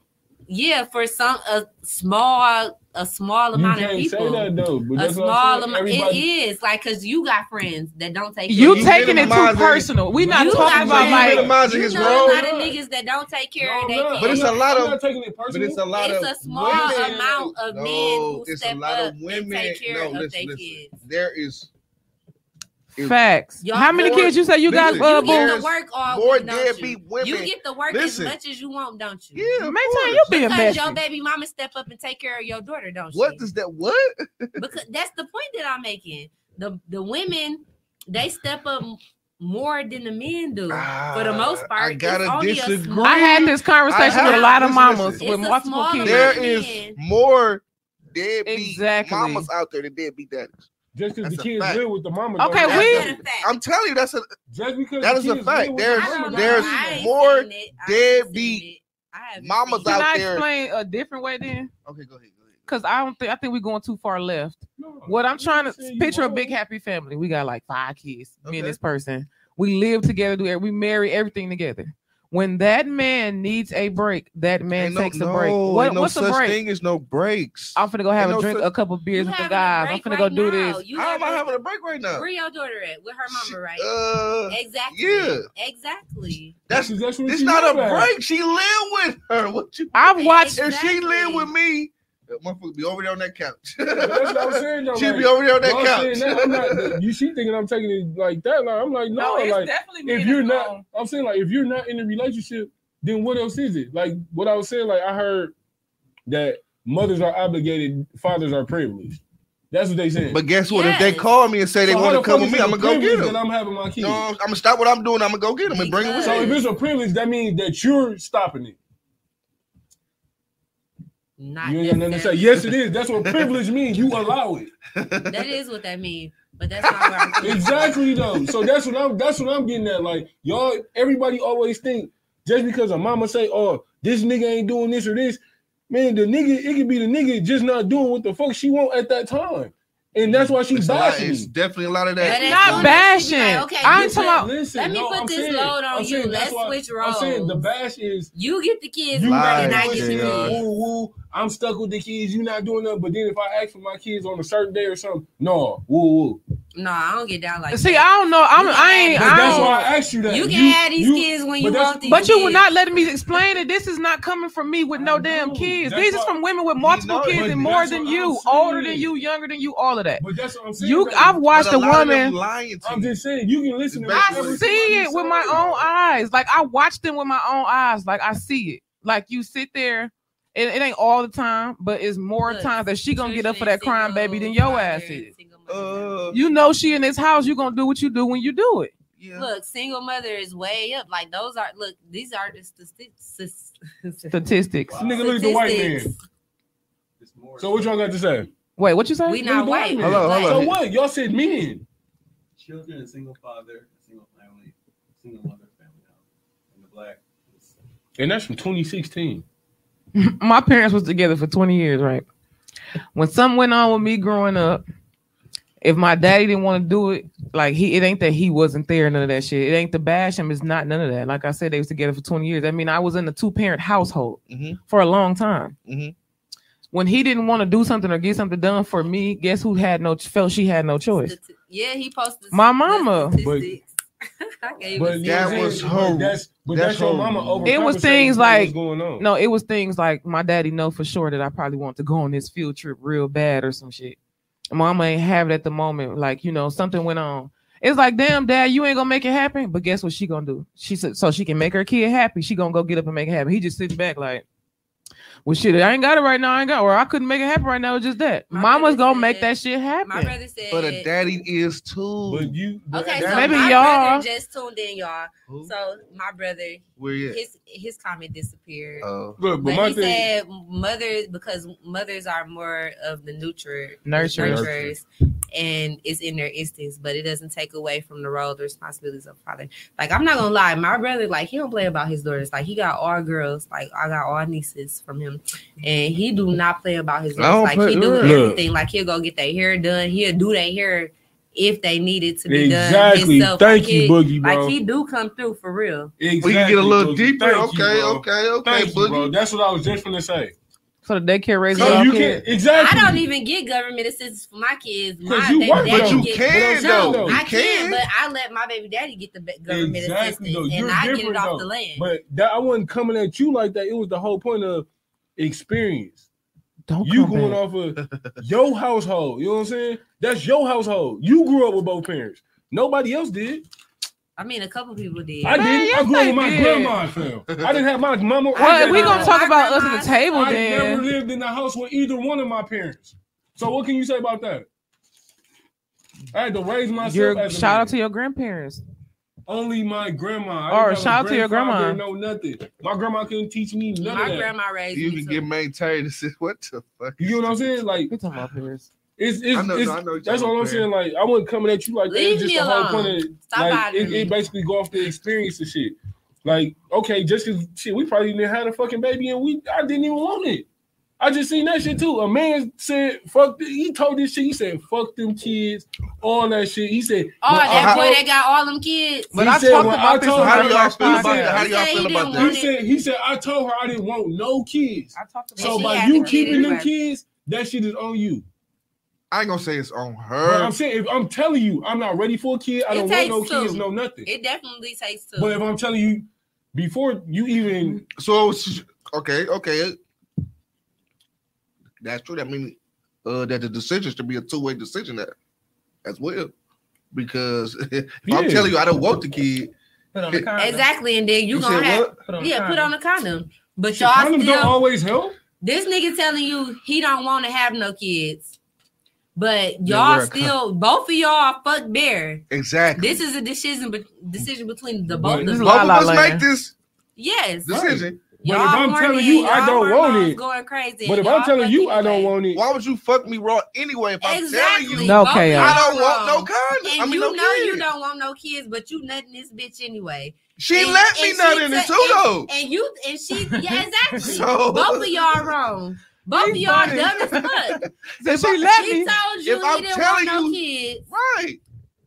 yeah, for some a small a small amount of can't say people. that though. But A that's small amount. It Everybody, is like because you got friends that don't take. You care taking it too personal. We not You talking got about friends- like minimizing You his know role. a lot of niggas that don't take care of their no, kids. But it's a I'm lot of- I'm taking it But personal. it's a lot it's of a small women. amount of men No, who step up women. and take care no, of their kids. There is if- facts. Y'all How many more- kids you say you got? Uh, You get there's to work all more week, don't you? deadbeat women. You get to work Listen. as much as you want, don't you? yeah, of Maytime, course. you being Because messy. your baby mama step up and take care of your daughter, don't she? What does that? What? because that's the point that I'm making. The the women they step up more than the men do. For the most Ah, part, I gotta it's only a disagree. small- I had this conversation with a lot of mamas listen. with It's multiple small kids. There is men. more deadbeat Exactly. mamas out there than deadbeat daddies. Just because the kids live with the mama. Okay, we- mean- That's a fact. I'm telling you, that's a just because that the is a fact. live the There's- I don't mama know. there's more seen it. I deadbeat seen it. I haven't mamas Can out. I there- explain a different way then? okay. Go ahead. Because I don't think I think we're going too far left. No, What I'm trying to picture a big happy family. We got like five kids. Me and this person. We live together. Do we marry everything together. When that man needs a break, that man Ain't no- takes a no, break. ain't What, no what's a such break? thing as no breaks. I'm finna go have Ain't a drink, such- a couple beers You with the guys. I'm break finna go do now. this. You How am I having- having a break right now? Where your daughter at? With her mama, right? Uh, exactly. yeah. Exactly. that's That's, that's what it's she not live a at. break. She live with her. What you? I've watched. If she live with me, that motherfucker be over there on that couch. That's what I'm saying. Though, She like, be over there on that y'all saying couch. that, I'm not, you she thinking I'm taking it like that. Like I'm like, no, like definitely if you're not, I'm saying like if you're not in a relationship, then what else is it? Like what I was saying, like I heard that mothers are obligated, fathers are privileged. That's what they saying. But guess what? If they call me and say they So want to come with me, I'm gonna go get privilege them. I'm having my kids. No, I'm gonna stop what I'm doing. I'm gonna go get them and bring them so if it's a privilege, that means that you're stopping it. Not You ain't got nothing to say. Yes, it is. That's what privilege means. You allow it. That is what that means. But that's not where I'm Exactly though. So that's what I'm that's what I'm getting at. Like y'all, everybody always think just because a mama say, "Oh, this nigga ain't doing this or this," man, the nigga it could be the nigga just not doing what the fuck she want at that time, and that's why she's It's, a lot, bashing. it's me. definitely a lot of But that. it's Not bashing. like, okay, I ain't listen, talking about- Listen, Let me no, put I'm this saying- load on I'm you. saying that's Let's why- switch I'm saying the roles. bash is You get the kids you Lies, and I not get doing the JR. kids. woo woo. I'm stuck with the kids. You not doing nothing. But then if I ask for my kids on a certain day or something, no, woo woo. No, I don't get down like See, that. I don't know. I'm. I ain't. But I that's don't. why I asked you that. You can have these you- kids when you want these But you were not letting me explain it. This is not coming from me with no damn kids. That's These is from women with multiple know, kids and more than you, I'm older than you, younger than you, all of that. But that's what I'm saying. You, though. I've watched But a lot of them woman. lying to I'm just saying you can listen to I I whatever see it with my own eyes. Like I watch them with my own eyes. Like I see it. Like you sit there. It, it ain't all the time, but it's more times that she gonna get up for that crime baby than your ass and is. Single mother. Uh, You know she in this house. You gonna do what you do when you do it. yeah. Look, single mother is way up. Like those are look. These are the statistics. Statistics. Nigga, look at the white man. Statistics. It's more So what y'all got to say? Wait, what you say? We Look at not the white. man. Hold on, So what? Y'all said men. children, a single father, a single family, single mother, family house. And the black And that's from 2016. my parents was together for 20 years, right? When something went on with me growing up, if my daddy didn't want to do it, like he it ain't that he wasn't there, none of that shit. It ain't the bash him, it's not none of that. Like I said, they was together for 20 years. I mean, I was in a two-parent household Mhm. for a long time. Mhm. When he didn't want to do something or get something done for me, guess who had no felt she had no choice? Yeah, he posted My mama. statistics. But even That what I'm was her- that's but that's that's, your her- mama over. It was things like- what's going on. No, it was things like my daddy know for sure that I probably want to go on this field trip real bad or some shit. Mama ain't have it at the moment. Like, you know, something went on. It's like, damn, dad, you ain't gonna make it happen. But guess what she gonna do? She said, so she can make her kid happy. She gonna go get up and make it happen. He just sitting back like, well, shit, I ain't got it right now. I ain't got, or I couldn't make it happen right now. It's just that. My Mama's gonna said- make that shit My happen. brother said. But a daddy is too. But you but Okay, so Maybe my y'all- brother just tuned in, y'all. Who? So my brother, Where his his comment disappeared. Oh. Look, but But my he thing, said mothers because mothers are more of the nurturer, Nurturers. nurturers, and it's in their instincts, but it doesn't take away from the role, the responsibilities of father. Like I'm not gonna lie, my brother, like he don't play about his daughters. Like he got all girls, like I got all nieces from him, and he do not play about his I don't. Like he do look. everything. Like he'll go get their hair done. He'll do their hair if they need it to be done. exactly. Thank Like, you, he- Boogie, bro. Like he do come through for real. exactly, We can get a little Boogie. deeper. Thank you, okay, bro. okay, okay, Thank you, bro. Boogie. That's what I was just gonna say. So the daycare raises So all you kids. can exactly. I don't even get government assistance for my kids. My Because you baby work, daddy but you get- can, no, though. You I can, can. but I let my baby daddy get the government Exactly, though. assistance, You're and I get it off though. the land. But that I wasn't coming at you like that. It was the whole point of experience. Don't You come going back. off of your household. You know what I'm saying? That's your household. You grew up with both parents. Nobody else did. I mean, a couple people did. I did. I yes, grew up with my did. grandma, fam. I didn't have my mama. or Well, we gonna talk about us at the table I never lived in the house with either one of my parents. So what can you say about that? I had to raise myself. Your as a shout man. out to your grandparents. Only my grandma. I Or didn't shout out to your grandfather, grandma. No nothing. My grandma couldn't teach me none my of that. grandma raised You me can too. get maintained. This is what the fuck. You know what I'm saying? Like We talking about parents. it's it's, I know- it's I know that's all I'm saying. saying. Like I wasn't coming at you like that. Leave It's just me the whole alone. point of Stop like it, me. it basically go off the experience and shit. Like okay, just cause shit, we probably didn't have a fucking baby and we I didn't even want it. I just seen that shit too. A man said, "Fuck." The, he told this shit. He said, "Fuck them kids," all that shit. He said, Oh, that I boy told- that got all them kids. But I said talked when about I this told on How do y'all feel about He that? said- How do y'all he feel said about that? He said, he said, I told her I didn't want no kids. I talked about So by you to keeping get them kids, that shit is on you. I ain't gonna say it's on But her. I'm saying, if I'm telling you, I'm not ready for a kid. I It don't want takes no kids, no nothing. It definitely takes two. But if I'm telling you, before you even, So okay, okay. That's true. That means uh, that the decision should be a two-way decision there as well. Because if I'm telling you I don't want the kid, Put on the condom. exactly, and then you, you gonna have what? Put on yeah, put on a condom. But y'all condoms don't always help. this nigga telling you he don't want to have no kids. But y'all wear a still both of y'all fuck bare. Exactly. This is a decision be- decision between the both this of is Both of us make this Yes. decision. But if Y'all I'm telling you I don't want hormones it, going crazy. but if I'm telling you I don't want it, Why would you fuck me raw anyway if I'm Exactly. telling you No Both chaos. I don't want no wrong. condom? And I mean, you no know you kids. don't want no kids, but you nutting this bitch anyway. She And- let me and nut in it too, though. and, and you and she yeah exactly. So- Both of y'all wrong. Both of y'all funny. dumb as fuck. So she let He me. told you If I'm didn't telling want no you- kids, Right.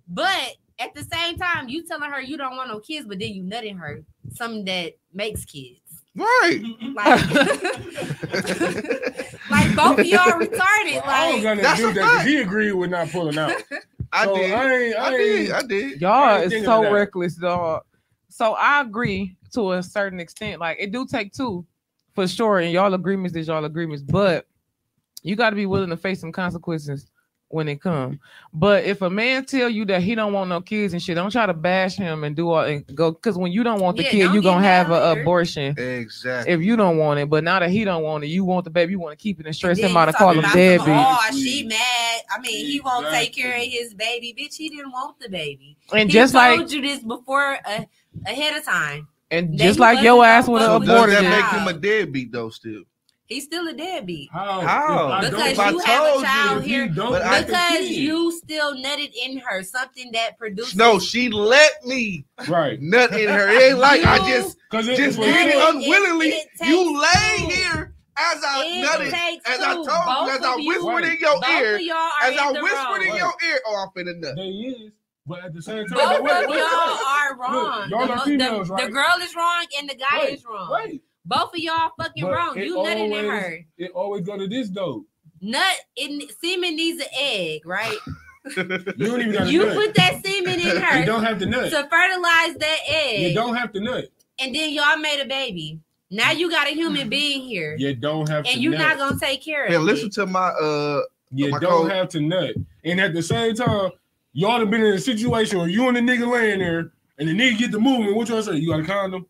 but at the same time, you telling her you don't want no kids, but then you nutting her something that makes kids. Right. Like, like both of y'all retarded. well, I don't Like got That's to do a that 'cause fact. he agreed with not pulling out. I So did. I I, I did. I did. Y'all I is so of that. reckless, dog. So I agree to a certain extent. Like it do take two for sure, and y'all agreements is y'all agreements, but you got to be willing to face some consequences when it come. But if a man tell you that he don't want no kids and shit, don't try to bash him and do all and go because when you don't want the Yeah, kid, you get gonna have a later. abortion. Exactly. If you don't want it, but now that he don't want it, you want the baby, you want to keep it and stress then him out and call him about deadbeat. Oh, she mad. I mean, he won't take care of his baby. Bitch, he didn't want the baby. And he just told like you this before uh, ahead of time. and just like your ass gonna would fuck have with Does aborted that make him a deadbeat though? Still, He's still a deadbeat. How? How? If I don't- Because you have a told you, child here. you don't But I- like the Because you still nutted in her something that produced. no, she let me right nut in her. It ain't like I just because it, just did it what it- unwillingly. it you lay two. here as I It nutted, takes as I two. told you, as I of you- whispered in your Both ear, of y'all are as I in the whispered in your ear. Oh, I'm finna nut. they is, but at the same time, Both wait, of wait, y'all wait. are wrong. y'all the, are females, the, right? the girl is wrong and the guy Wait, is wrong. Wait, Both of y'all fucking But wrong. it You nutted in her. it always go to this though. Nut in semen needs an egg, right? You don't even got to You nut. put that semen in her. you don't have to nut. to fertilize that egg. You don't have to nut. and then y'all made a baby. Now you got a human being here, You don't have and to you're nut. not gonna take care of Yeah, it. listen to my uh. you my don't code. have to nut. And at the same time, y'all have been in a situation where you and the nigga laying there, and the nigga get the movement. What y'all say? You got a condom?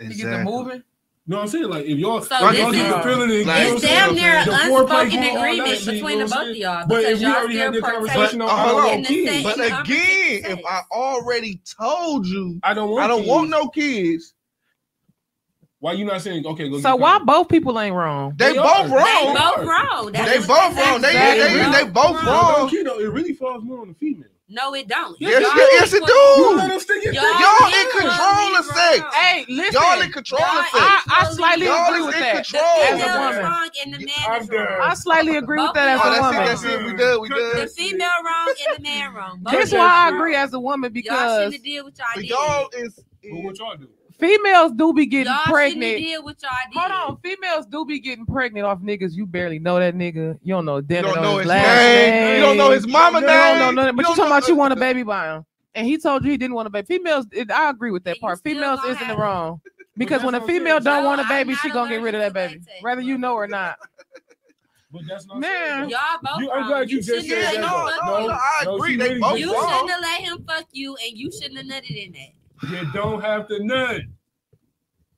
You get the moving. No, I'm saying like if y'all, So y'all this get the is- feeling, it, Like- you know It's what I'm damn saying? near an The foreplay unspoken going, all that agreement you between know the both of y'all But because if we y'all already still had this conversation on hold our on. in the same- But again, if I already told you I don't want. I don't kids. want no kids, Why you not saying okay? Go So why condom? both people ain't wrong? they, They both are. They wrong. both wrong. That's They both wrong. They, they, both wrong. it really falls more on the female. No, it don't. Yes, Y'all yes, it do. You let them stick it. Y'all Y'all in control of sex. Hey, listen. Y'all in control Y'all of sex. I, I slightly Y'all agree with in that. control. The As a female is woman. wrong and the man I'm is wrong. I slightly agree with that as Oh, a that's it. woman. That's it. We done. We The female wrong and the man wrong. Both This of why I agree as a woman y'all because shouldn't have did y'all But y'all is. But what y'all do? Females do be getting y'all pregnant. shouldn't have did what y'all did. Hold on, females do be getting pregnant off niggas. You barely know that nigga. You don't know. You don't know his last name. name. You don't know his mama You name. don't know nothing. But you don't talking know- about you want a baby by him, and he told you he didn't want a baby. Females, it, I agree with that And part. Females isn't have the wrong because when a what I'm saying. female don't want a I'm baby, she gonna get rid of that baby, whether you know or not. But that's not Man. saying Y'all both You- I'm glad you just said that, no, him though. fuck no, No, no, I agree. she They both. You wrong. shouldn't have let him fuck you, and you shouldn't have nutted in that. You don't have to nut.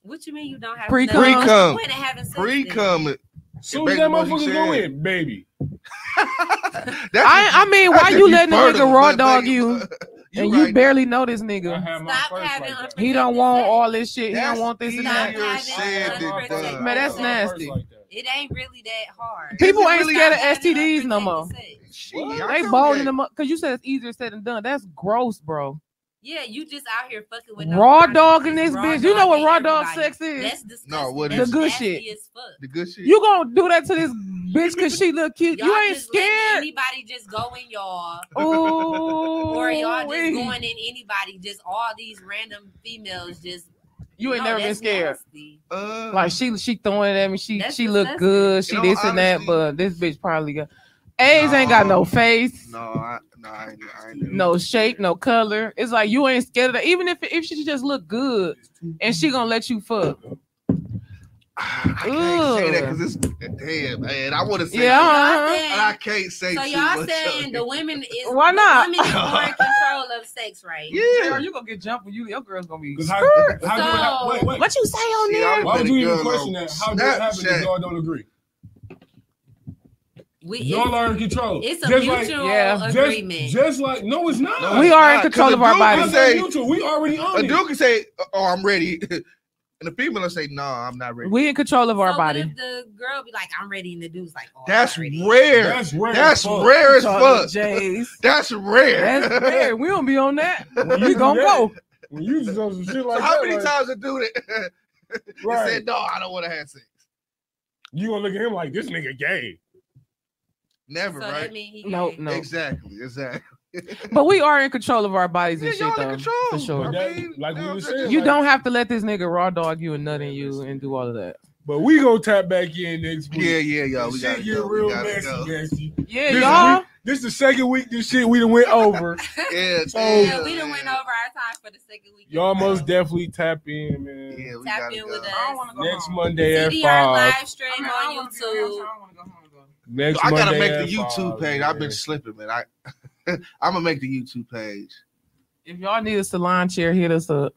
What you mean you don't have Pre-cum. to nut? What's the Pre-cum. point of having sex Pre then? cum. Soon as that motherfucker go in, baby. I, I mean, why you letting the nigga raw dog you, You and you right. barely know this nigga? Stop having like. He don't want all this shit. He don't want this and that. easier having said than unprotected done. Man, that's nasty. Like that. It ain't really that hard. People ain't really scared of STDs no more. Shit, They know bolding that. them up because you said it's easier said than done. That's gross, bro. Yeah, you just out here fucking with no Raw condom. dogging this Raw bitch. You know what raw dog everybody. sex is? That's disgusting. No, what That's is? The good shit. as fuck. The good shit. You gonna do that to this bitch because she look cute? Y'all you ain't just scared? Anybody just go in y'all, Ooh, or y'all just wee. going in anybody. Just all these random females. Just You ain't No, never been scared. Uh, Like she she throwing it at me. She That's she look good. She You know, this and that, but this bitch probably got AIDS ain't got no No. face. no, I, no, I ain't, I ain't no shape, no color. It's like you ain't scared of that. Even if if she just look good and she gonna let you fuck. I can't say that because it's damn man. I want to say, Yeah, So uh-huh. saying- I can't say. So too y'all much saying of the women is Why not? The women is more in control of sex, right? Yeah. you gonna get jumped when you your girl's gonna be. 'Cause how, how do it hap- wait, wait. What you say on See, there? Why would you even Girl question on that? How did it happen if y'all don't agree? We, Y'all it's, are in control. it's a Just like- mutual yeah, agreement. Just, just like no, it's not. No, We it's are in control of our dude bodies. can Say, mutual. We already a on it. dude can say, "Oh, I'm ready," and the female will say, "No, I'm not ready." We in control of our So body. the girl be like, "I'm ready," and the dude's like, oh, I'm That's ready. rare. That's rare. That's as fuck. rare as fuck. J's. That's rare. That's rare. We don't be on that. We you gonna go. When you just on some shit so like how that, many like, times a dude that right? said, "No, I don't want to have sex"? You gonna look at him like this nigga gay? Never, So right? mean No, gay. no. Exactly, exactly. But we are in control of our bodies Yeah, and shit y'all in though. control. For sure. That- I mean, like we no, was that's saying, You like- don't have to let this nigga raw dog you and nut in you and do all of that. But we gonna tap back in next week. Yeah, yeah, yo, we shit gotta get go. real We gotta messy, messy. Yeah, This y'all. week- This is the second week this shit we done went over. Yeah, So- Yeah, we done went over our time for the second week. Y'all most definitely tap in, man. Yeah, we Tap in go. with us. Next Monday at CDR five. live stream on YouTube. Next I gotta Monday make the YouTube five, page. I've been slipping, man. I I'm gonna make the YouTube page. If y'all need a salon chair, hit us up.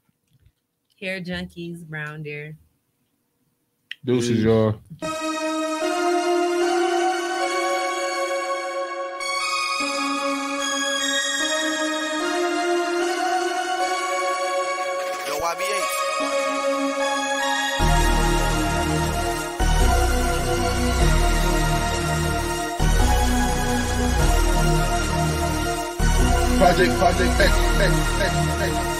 Hair junkies, brown deer. Deuces, y'all. Project, project, X, X, X, X.